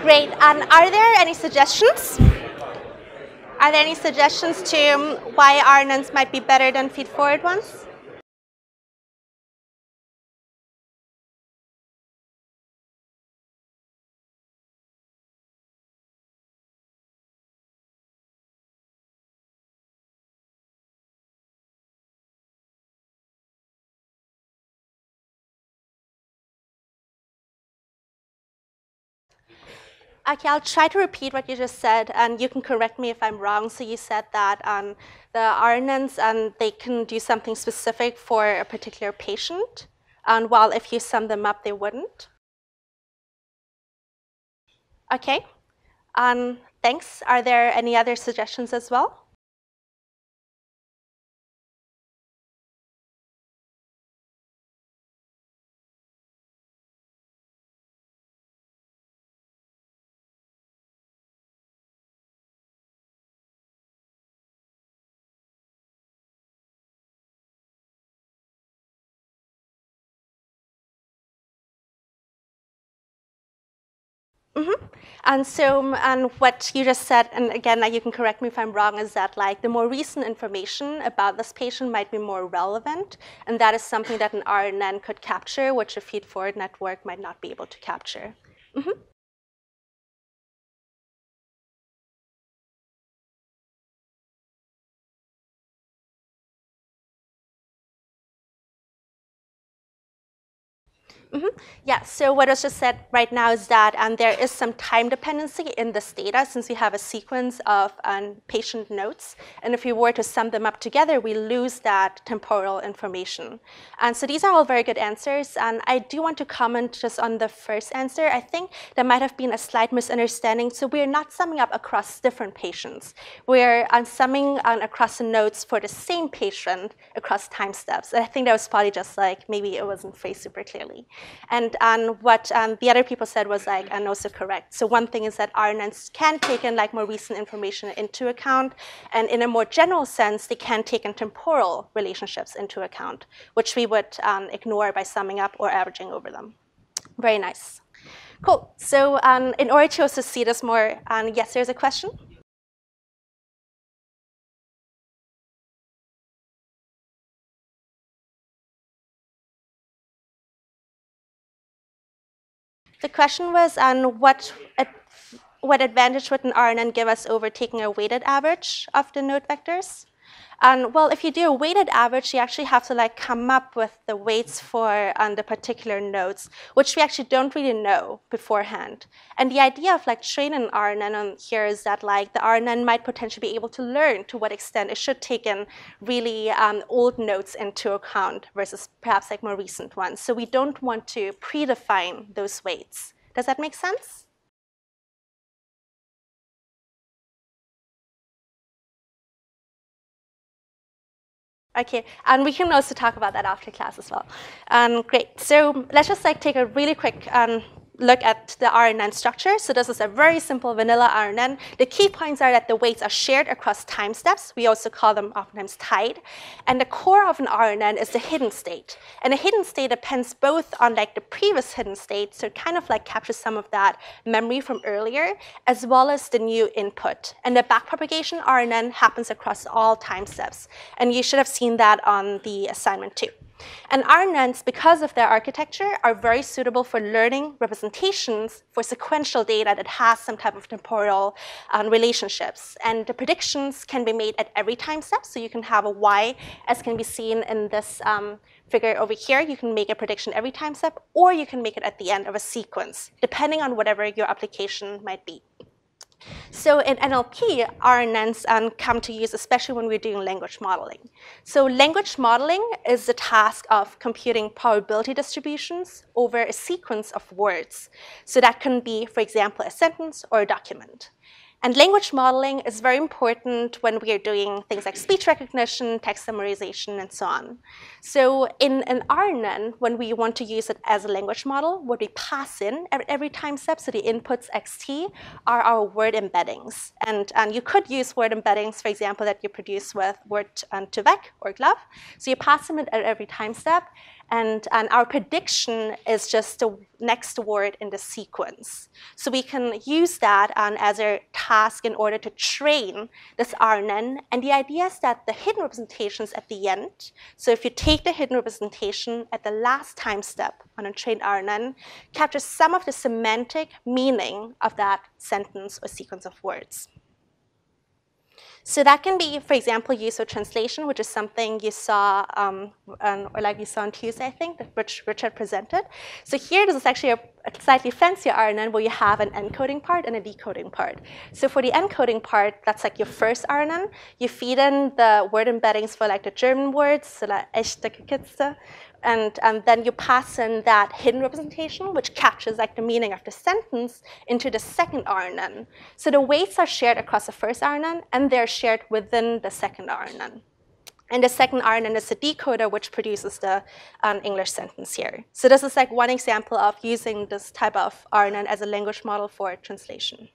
Great. And are there any suggestions? Are there any suggestions to why RNNs might be better than feed-forward ones? Okay, I'll try to repeat what you just said, and you can correct me if I'm wrong. So you said that um, the RNNs, and um, they can do something specific for a particular patient, and while if you sum them up, they wouldn't. Okay, um, thanks. Are there any other suggestions as well? Mm -hmm. And so, and what you just said, and again, you can correct me if I'm wrong, is that like the more recent information about this patient might be more relevant, and that is something that an RNN could capture, which a feed-forward network might not be able to capture. Mm -hmm. Mm -hmm. Yeah, so what I just said right now is that um, there is some time dependency in this data since we have a sequence of um, patient notes. And if we were to sum them up together, we lose that temporal information. And so these are all very good answers. And I do want to comment just on the first answer. I think there might have been a slight misunderstanding. So we're not summing up across different patients. We're um, summing um, across the notes for the same patient across time steps. And I think that was probably just like maybe it wasn't phrased super clearly. And, and what um, the other people said was like, and also correct. So one thing is that RNNs can take in like more recent information into account. And in a more general sense, they can take in temporal relationships into account, which we would um, ignore by summing up or averaging over them. Very nice. Cool. So um, in order to also see this more, um, yes, there's a question? The question was on what, what advantage would an RNN give us over taking a weighted average of the node vectors? And well, if you do a weighted average, you actually have to like come up with the weights for um, the particular nodes, which we actually don't really know beforehand. And the idea of like training RNN on here is that like the RNN might potentially be able to learn to what extent it should take in really um, old nodes into account versus perhaps like more recent ones. So we don't want to predefine those weights. Does that make sense? Okay, and we can also talk about that after class as well. Um, great. So let's just like take a really quick um, look at the RNN structure. So this is a very simple vanilla RNN. The key points are that the weights are shared across time steps. We also call them oftentimes tied. And the core of an RNN is the hidden state. And the hidden state depends both on like the previous hidden state, so it kind of like captures some of that memory from earlier, as well as the new input. And the backpropagation RNN happens across all time steps. And you should have seen that on the assignment too. And RNNs, because of their architecture, are very suitable for learning representations for sequential data that has some type of temporal um, relationships. And the predictions can be made at every time step. So you can have a Y, as can be seen in this um, figure over here. You can make a prediction every time step, or you can make it at the end of a sequence, depending on whatever your application might be. So in NLP, RNNs um, come to use, especially when we're doing language modeling. So language modeling is the task of computing probability distributions over a sequence of words. So that can be, for example, a sentence or a document. And language modeling is very important when we are doing things like speech recognition, text summarization, and so on. So in an RNN, when we want to use it as a language model, what we pass in every time step, so the inputs xt, are our word embeddings. And, and you could use word embeddings, for example, that you produce with word2vec or GloVe. So you pass them at every time step, and, and our prediction is just the next word in the sequence. So we can use that um, as a task in order to train this RNN. And the idea is that the hidden representations at the end, so if you take the hidden representation at the last time step on a trained RNN, captures some of the semantic meaning of that sentence or sequence of words. So that can be, for example, use of translation, which is something you saw, um, on, or like you saw on Tuesday, I think, that Rich, Richard presented. So here, this is actually a, a slightly fancier RNN where you have an encoding part and a decoding part. So for the encoding part, that's like your first RNN. You feed in the word embeddings for like the German words, so like echte Kekitze, and um, then you pass in that hidden representation, which captures like the meaning of the sentence into the second RNN. So the weights are shared across the first RNN, and they're shared within the second RNN. And the second RNN is the decoder, which produces the um, English sentence here. So this is like one example of using this type of RNN as a language model for translation.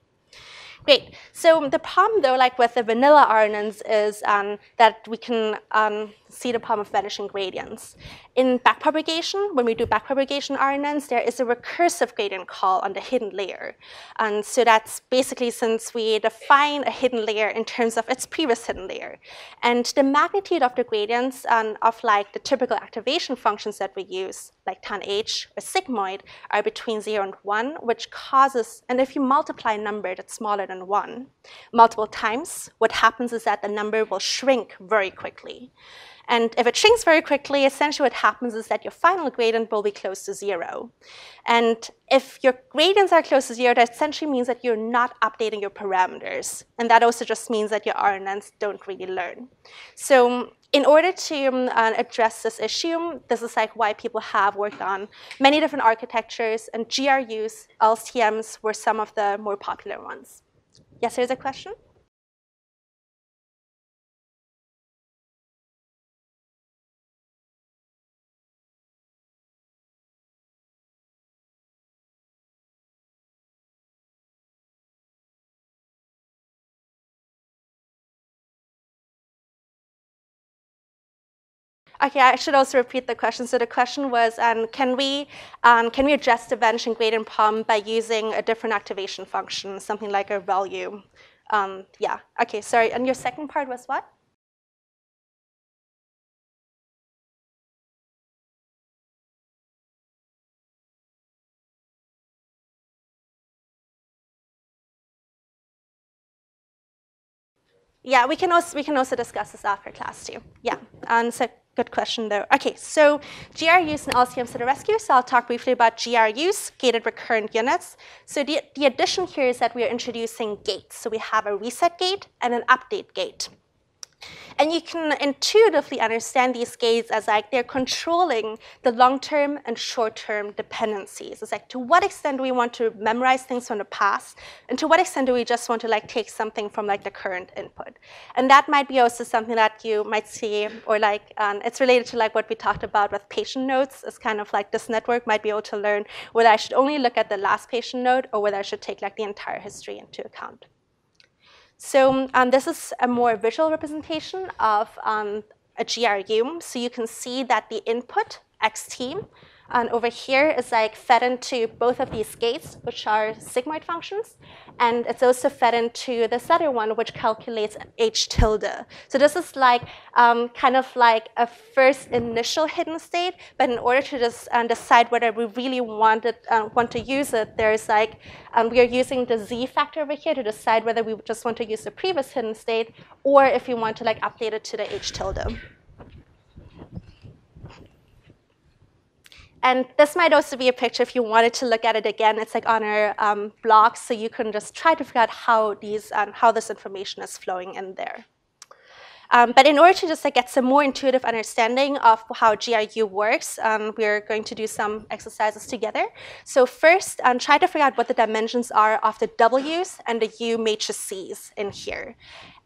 Great. So the problem, though, like with the vanilla RNNs, is um, that we can um, see the problem of vanishing gradients. In backpropagation, when we do backpropagation RNNs, there is a recursive gradient call on the hidden layer. And so that's basically since we define a hidden layer in terms of its previous hidden layer. And the magnitude of the gradients um, of like the typical activation functions that we use, like tanh or sigmoid, are between 0 and 1, which causes, and if you multiply a number that's smaller than 1 multiple times, what happens is that the number will shrink very quickly. And if it shrinks very quickly, essentially what happens is that your final gradient will be close to zero. And if your gradients are close to zero, that essentially means that you're not updating your parameters. And that also just means that your RNNs don't really learn. So in order to um, uh, address this issue, this is like why people have worked on many different architectures, and GRUs, LSTMs were some of the more popular ones. Yes, there's a question? Okay, I should also repeat the question. So the question was, um, can we um, can we address the vanishing gradient problem by using a different activation function, something like a ReLU? Um, yeah. Okay. Sorry. And your second part was what? Yeah, we can also we can also discuss this after class too. Yeah, and so good question though. Okay, so GRUs and LSTMs to the rescue. So I'll talk briefly about GRUs, gated recurrent units. So the, the addition here is that we are introducing gates. So we have a reset gate and an update gate. And you can intuitively understand these gates as like they're controlling the long-term and short-term dependencies. It's like to what extent do we want to memorize things from the past, and to what extent do we just want to like take something from like the current input. And that might be also something that you might see, or like um, it's related to like what we talked about with patient notes. It's kind of like this network might be able to learn whether I should only look at the last patient note or whether I should take like the entire history into account. So um, this is a more visual representation of um, a GRU. So you can see that the input, xt, and over here is like fed into both of these gates, which are sigmoid functions. And it's also fed into this other one, which calculates h tilde. So this is like um, kind of like a first initial hidden state. But in order to just uh, decide whether we really want, it, uh, want to use it, there's like, um, we are using the z factor over here to decide whether we just want to use the previous hidden state or if we want to like update it to the h tilde. And this might also be a picture if you wanted to look at it again. It's like on our um, blog, so you can just try to figure out how these um, how this information is flowing in there. Um, but in order to just like, get some more intuitive understanding of how GRU works, um, we're going to do some exercises together. So first, um, try to figure out what the dimensions are of the W's and the U matrices in here.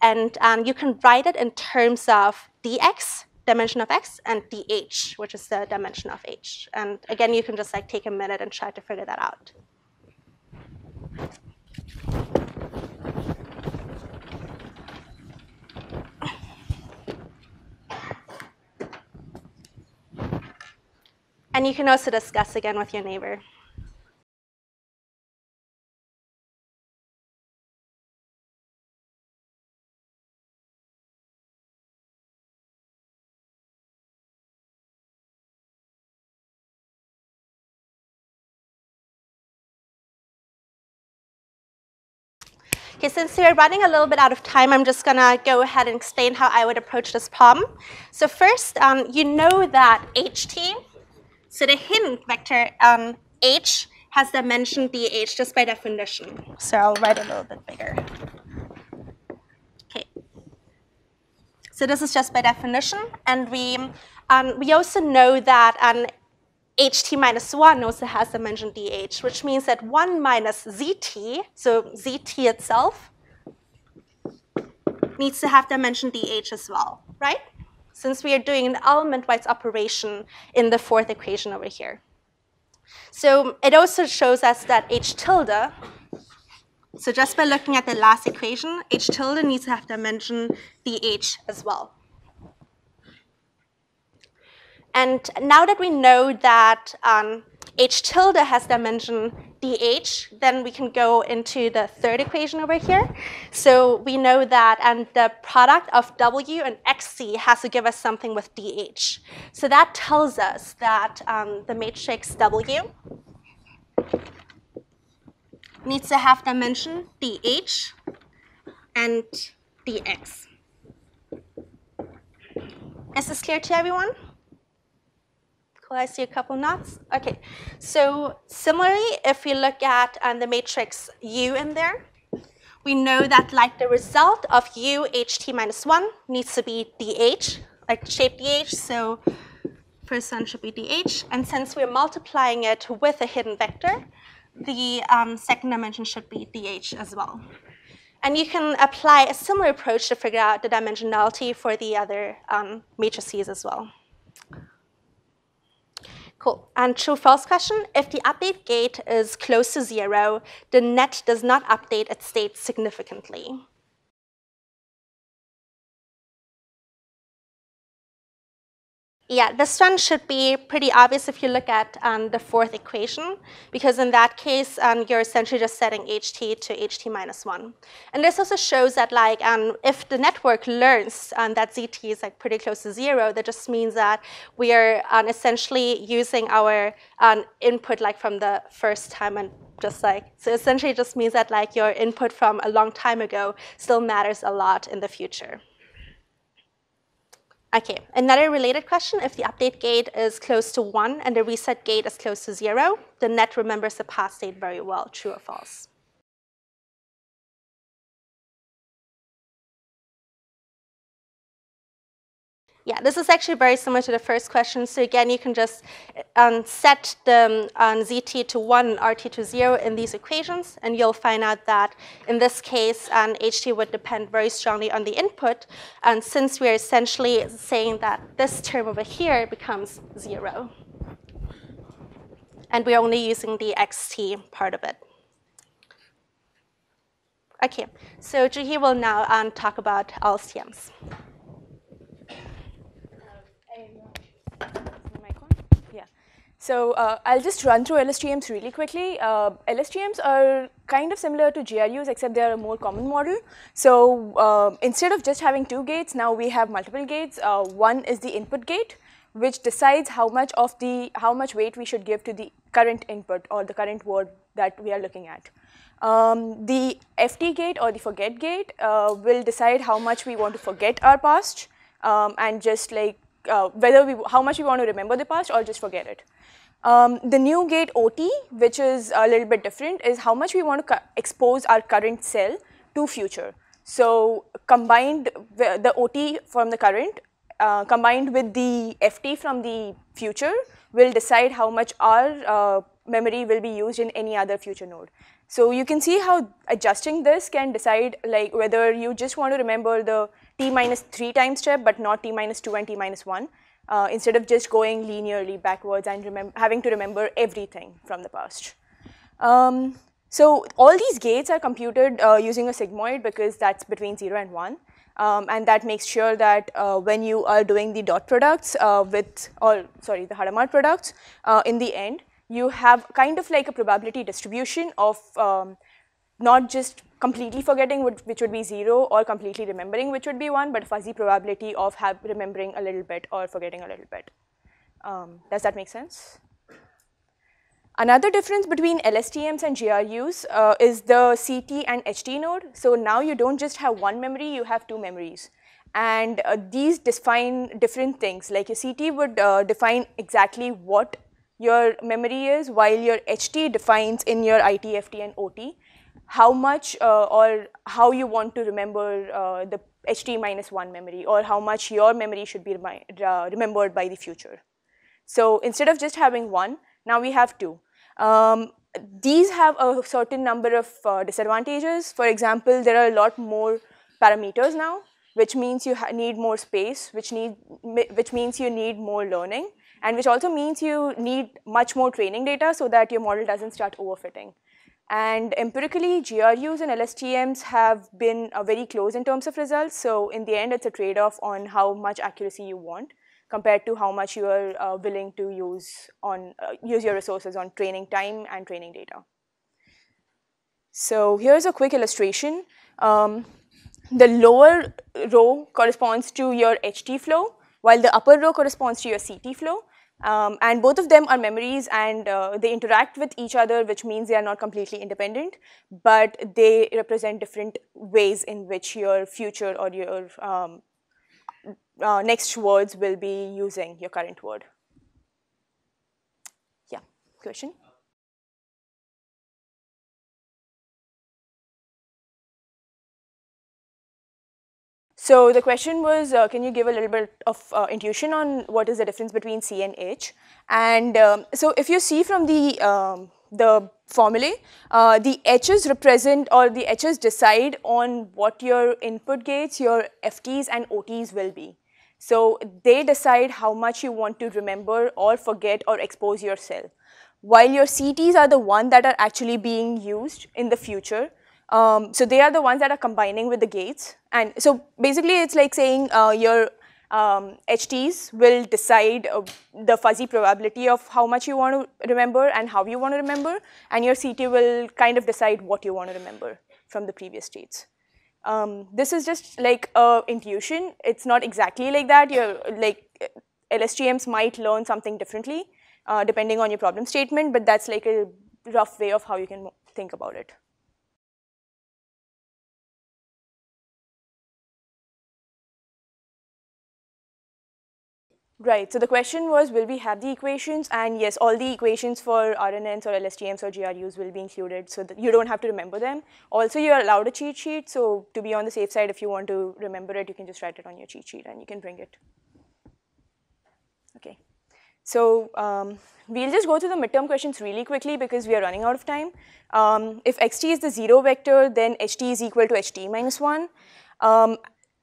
And um, you can write it in terms of dx dimension of x and dh, which is the dimension of h. And again, you can just like take a minute and try to figure that out. And you can also discuss again with your neighbor. Okay, since we're running a little bit out of time, I'm just gonna go ahead and explain how I would approach this problem. So first, um, you know that ht, so the hidden vector um, h has dimension dh just by definition. So I'll write it a little bit bigger. Okay. So this is just by definition, and we um, we also know that an ht minus 1 also has dimension dh, which means that 1 minus zt, so zt itself, needs to have dimension dh as well, right? Since we are doing an element-wise operation in the fourth equation over here. So it also shows us that h tilde, so just by looking at the last equation, h tilde needs to have dimension dh as well. And now that we know that um, h tilde has dimension dh, then we can go into the third equation over here. So we know that and the product of w and xt has to give us something with dh. So that tells us that um, the matrix w needs to have dimension dh and dx. Is this clear to everyone? Cool, I see a couple knots. Okay, so similarly, if we look at um, the matrix U in there, we know that like the result of U ht minus 1 needs to be dh, like shape dh, so first one should be dh. And since we're multiplying it with a hidden vector, the um, second dimension should be dh as well. And you can apply a similar approach to figure out the dimensionality for the other um, matrices as well. Cool. And true false question, if the update gate is close to zero, the net does not update its state significantly. Yeah, this one should be pretty obvious if you look at um, the fourth equation, because in that case, um, you're essentially just setting ht to ht minus 1. And this also shows that like um, if the network learns um, that zt is like pretty close to 0, that just means that we are um, essentially using our um, input like from the first time and just like, so essentially just means that like your input from a long time ago still matters a lot in the future. Okay, another related question, if the update gate is close to 1 and the reset gate is close to 0, the net remembers the past state very well, true or false? Yeah, this is actually very similar to the first question. So again, you can just um, set the um, zt to 1 and rt to 0 in these equations, and you'll find out that in this case, um, ht would depend very strongly on the input. And since we're essentially saying that this term over here becomes 0, and we're only using the xt part of it. Okay, so Juhi will now um, talk about LSTMs. So uh, I'll just run through LSTMs really quickly. Uh, LSTMs are kind of similar to GRUs except they are a more common model. So uh, instead of just having two gates, now we have multiple gates. Uh, one is the input gate, which decides how much of the how much weight we should give to the current input or the current word that we are looking at. Um, the FT gate or the forget gate uh, will decide how much we want to forget our past um, and just like uh, whether we how much we want to remember the past or just forget it. Um, the new gate OT, which is a little bit different, is how much we want to expose our current cell to future. So combined the OT from the current, uh, combined with the FT from the future, will decide how much our uh, memory will be used in any other future node. So you can see how adjusting this can decide like whether you just want to remember the t minus 3 time step, but not t minus 2 and t minus 1 uh, instead of just going linearly backwards and having to remember everything from the past. Um, so all these gates are computed uh, using a sigmoid because that's between 0 and 1. Um, and that makes sure that uh, when you are doing the dot products uh, with, or sorry, the Hadamard products, uh, in the end, you have kind of like a probability distribution of um, not just completely forgetting, which would be zero, or completely remembering, which would be one, but fuzzy probability of have remembering a little bit or forgetting a little bit. Um, does that make sense? Another difference between LSTMs and GRUs uh, is the CT and HT node. So now you don't just have one memory, you have two memories. And uh, these define different things. Like your CT would uh, define exactly what your memory is, while your HT defines in your IT, FT, and OT how much uh, or how you want to remember uh, the HT minus one memory or how much your memory should be remi uh, remembered by the future. So instead of just having one, now we have two. Um, these have a certain number of uh, disadvantages. For example, there are a lot more parameters now, which means you need more space, which, need, which means you need more learning, and which also means you need much more training data so that your model doesn't start overfitting. And empirically, GRUs and LSTMs have been uh, very close in terms of results. So in the end, it's a trade-off on how much accuracy you want compared to how much you are uh, willing to use on uh, use your resources on training time and training data. So here's a quick illustration. Um, the lower row corresponds to your HT flow, while the upper row corresponds to your CT flow. Um, and both of them are memories and uh, they interact with each other, which means they are not completely independent, but they represent different ways in which your future or your um, uh, next words will be using your current word. Yeah, question? So the question was, uh, can you give a little bit of uh, intuition on what is the difference between C and H? And um, so if you see from the, um, the formulae, uh, the H's represent or the H's decide on what your input gates, your FTs and OTs will be. So they decide how much you want to remember or forget or expose yourself. While your CTs are the one that are actually being used in the future, um, so they are the ones that are combining with the gates. And so basically it's like saying uh, your um, HTs will decide uh, the fuzzy probability of how much you want to remember and how you want to remember, and your CT will kind of decide what you want to remember from the previous states. Um, this is just like a intuition. It's not exactly like that. Your like LSTMs might learn something differently uh, depending on your problem statement, but that's like a rough way of how you can think about it. Right, so the question was, will we have the equations? And yes, all the equations for RNNs or LSTMs or GRUs will be included so you don't have to remember them. Also, you're allowed a cheat sheet, so to be on the safe side, if you want to remember it, you can just write it on your cheat sheet and you can bring it. Okay, so um, we'll just go through the midterm questions really quickly because we are running out of time. Um, if xt is the zero vector, then ht is equal to ht minus one. Um,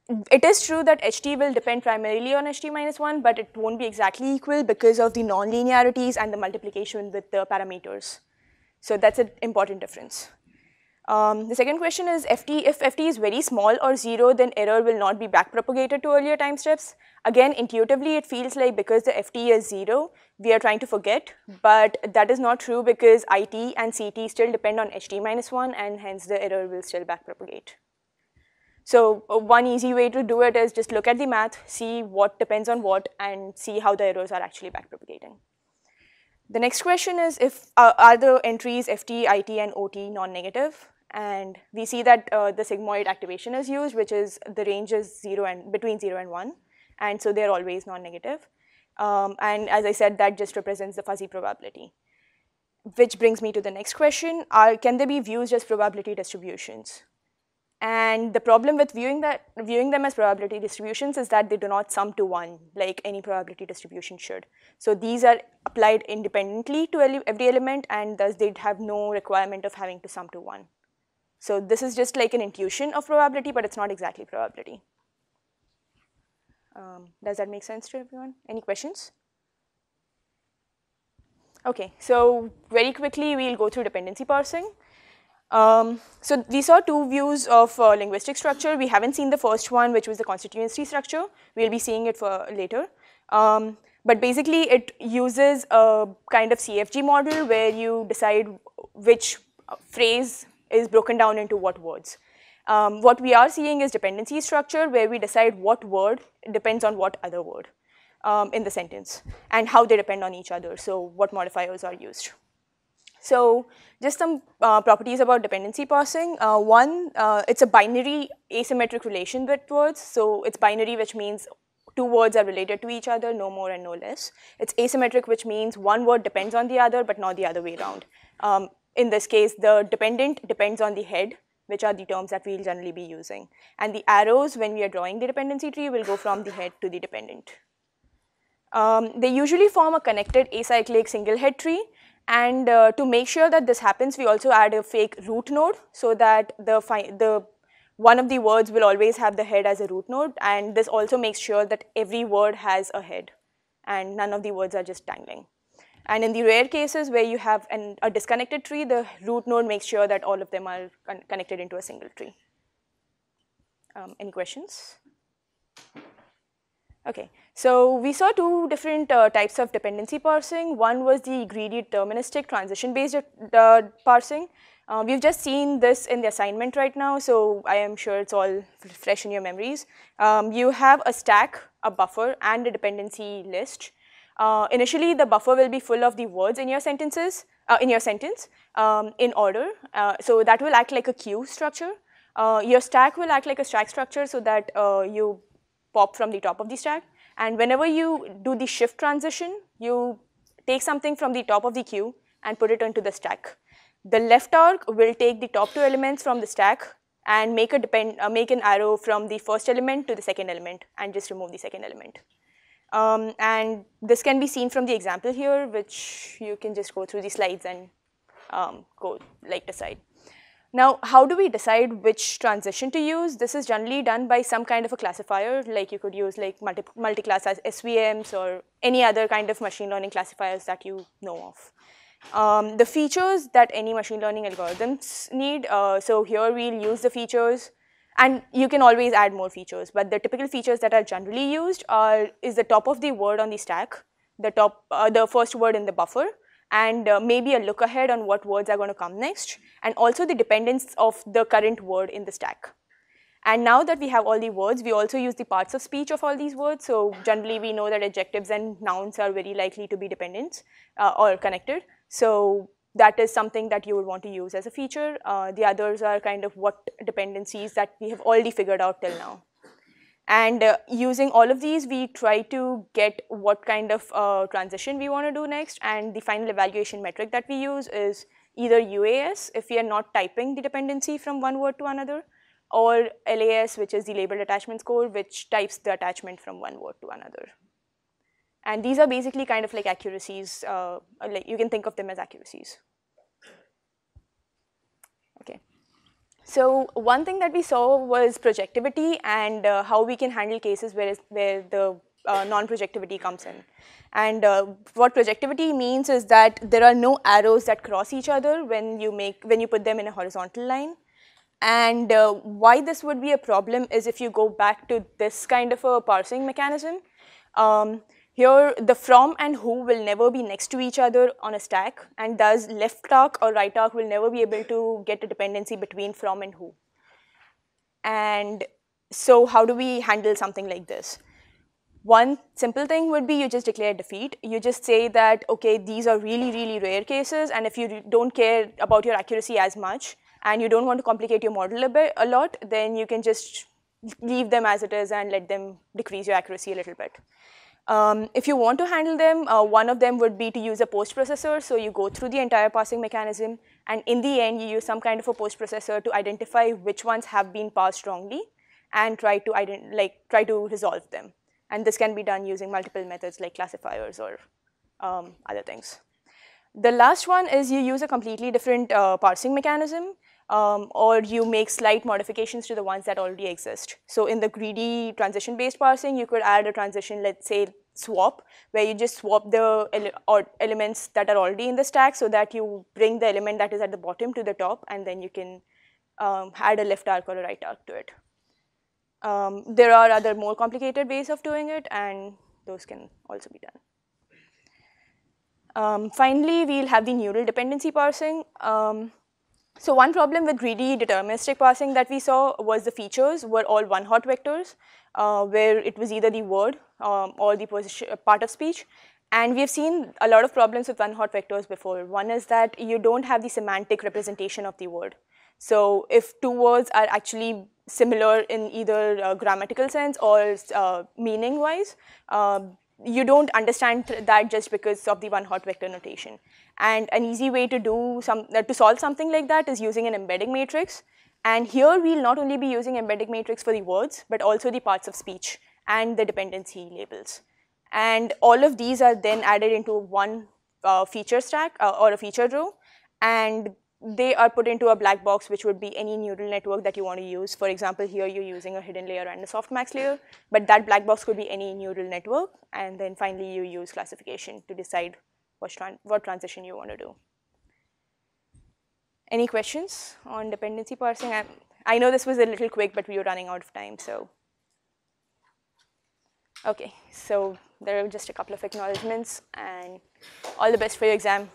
it is true that HT will depend primarily on HT minus 1, but it won't be exactly equal because of the non-linearities and the multiplication with the parameters. So that's an important difference. Um, the second question is FT, if FT is very small or zero, then error will not be backpropagated to earlier time steps. Again, intuitively, it feels like because the FT is zero, we are trying to forget, but that is not true because IT and CT still depend on HT minus one and hence the error will still backpropagate. So uh, one easy way to do it is just look at the math, see what depends on what, and see how the errors are actually backpropagating. The next question is if uh, are the entries FT, IT, and OT non-negative? And we see that uh, the sigmoid activation is used, which is the range is zero and between zero and one, and so they're always non-negative. Um, and as I said, that just represents the fuzzy probability. Which brings me to the next question: are, Can they be viewed as probability distributions? And the problem with viewing, that, viewing them as probability distributions is that they do not sum to one, like any probability distribution should. So these are applied independently to every element, and thus they'd have no requirement of having to sum to one. So this is just like an intuition of probability, but it's not exactly probability. Um, does that make sense to everyone? Any questions? Okay, so very quickly we'll go through dependency parsing. Um, so we saw two views of uh, linguistic structure. We haven't seen the first one, which was the constituency structure. We'll be seeing it for later. Um, but basically, it uses a kind of CFG model where you decide which phrase is broken down into what words. Um, what we are seeing is dependency structure where we decide what word depends on what other word um, in the sentence and how they depend on each other. So what modifiers are used. So just some uh, properties about dependency parsing. Uh, one, uh, it's a binary asymmetric relation with words. So it's binary, which means two words are related to each other, no more and no less. It's asymmetric, which means one word depends on the other, but not the other way around. Um, in this case, the dependent depends on the head, which are the terms that we'll generally be using. And the arrows, when we are drawing the dependency tree, will go from the head to the dependent. Um, they usually form a connected acyclic single head tree. And uh, to make sure that this happens, we also add a fake root node so that the, the one of the words will always have the head as a root node. And this also makes sure that every word has a head and none of the words are just dangling. And in the rare cases where you have an, a disconnected tree, the root node makes sure that all of them are con connected into a single tree. Um, any questions? Okay, so we saw two different uh, types of dependency parsing. One was the greedy deterministic transition-based uh, parsing. Uh, we've just seen this in the assignment right now, so I am sure it's all fresh in your memories. Um, you have a stack, a buffer, and a dependency list. Uh, initially, the buffer will be full of the words in your sentences, uh, in your sentence, um, in order. Uh, so that will act like a queue structure. Your stack will act like a stack structure so that you pop from the top of the stack. And whenever you do the shift transition, you take something from the top of the queue and put it into the stack. The left arc will take the top two elements from the stack and make, a depend, uh, make an arrow from the first element to the second element and just remove the second element. Um, and this can be seen from the example here, which you can just go through the slides and um, go like decide. Now, how do we decide which transition to use? This is generally done by some kind of a classifier, like you could use like multi multi-class SVMs or any other kind of machine learning classifiers that you know of. Um, the features that any machine learning algorithms need, uh, so here we'll use the features and you can always add more features, but the typical features that are generally used are is the top of the word on the stack, the top, uh, the first word in the buffer, and uh, maybe a look ahead on what words are going to come next, and also the dependence of the current word in the stack. And now that we have all the words, we also use the parts of speech of all these words. So generally, we know that adjectives and nouns are very likely to be dependent uh, or connected. So that is something that you would want to use as a feature. Uh, the others are kind of what dependencies that we have already figured out till now. And uh, using all of these, we try to get what kind of uh, transition we want to do next. And the final evaluation metric that we use is either UAS, if we are not typing the dependency from one word to another, or LAS, which is the labeled attachment score, which types the attachment from one word to another. And these are basically kind of like accuracies, uh, like you can think of them as accuracies. Okay. So one thing that we saw was projectivity and uh, how we can handle cases where, where the uh, non-projectivity comes in. And uh, what projectivity means is that there are no arrows that cross each other when you make when you put them in a horizontal line. And uh, why this would be a problem is if you go back to this kind of a parsing mechanism. Um, here, the from and who will never be next to each other on a stack, and thus left arc or right arc will never be able to get a dependency between from and who. And so how do we handle something like this? One simple thing would be you just declare defeat. You just say that, okay, these are really, really rare cases, and if you don't care about your accuracy as much, and you don't want to complicate your model a, bit, a lot, then you can just leave them as it is and let them decrease your accuracy a little bit. Um, if you want to handle them, uh, one of them would be to use a post processor. So you go through the entire parsing mechanism, and in the end, you use some kind of a post processor to identify which ones have been parsed wrongly, and try to like try to resolve them. And this can be done using multiple methods like classifiers or um, other things. The last one is you use a completely different uh, parsing mechanism um, or you make slight modifications to the ones that already exist. So in the greedy transition-based parsing, you could add a transition, let's say swap, where you just swap the ele elements that are already in the stack so that you bring the element that is at the bottom to the top, and then you can um, add a left arc or a right arc to it. Um, there are other more complicated ways of doing it, and those can also be done. Um, finally, we'll have the neural dependency parsing. Um, so one problem with greedy deterministic parsing that we saw was the features were all one-hot vectors, uh, where it was either the word um, or the position, part of speech. And we've seen a lot of problems with one-hot vectors before. One is that you don't have the semantic representation of the word. So if two words are actually similar in either uh, grammatical sense or uh, meaning-wise, um, you don't understand that just because of the one-hot vector notation. And an easy way to do some uh, to solve something like that is using an embedding matrix. And here we'll not only be using embedding matrix for the words, but also the parts of speech and the dependency labels. And all of these are then added into one uh, feature stack uh, or a feature row. And they are put into a black box, which would be any neural network that you want to use. For example, here you're using a hidden layer and a softmax layer, but that black box could be any neural network. And then finally, you use classification to decide what, tran what transition you want to do. Any questions on dependency parsing? i I know this was a little quick, but we were running out of time, so. Okay, so there are just a couple of acknowledgements, and all the best for your exam.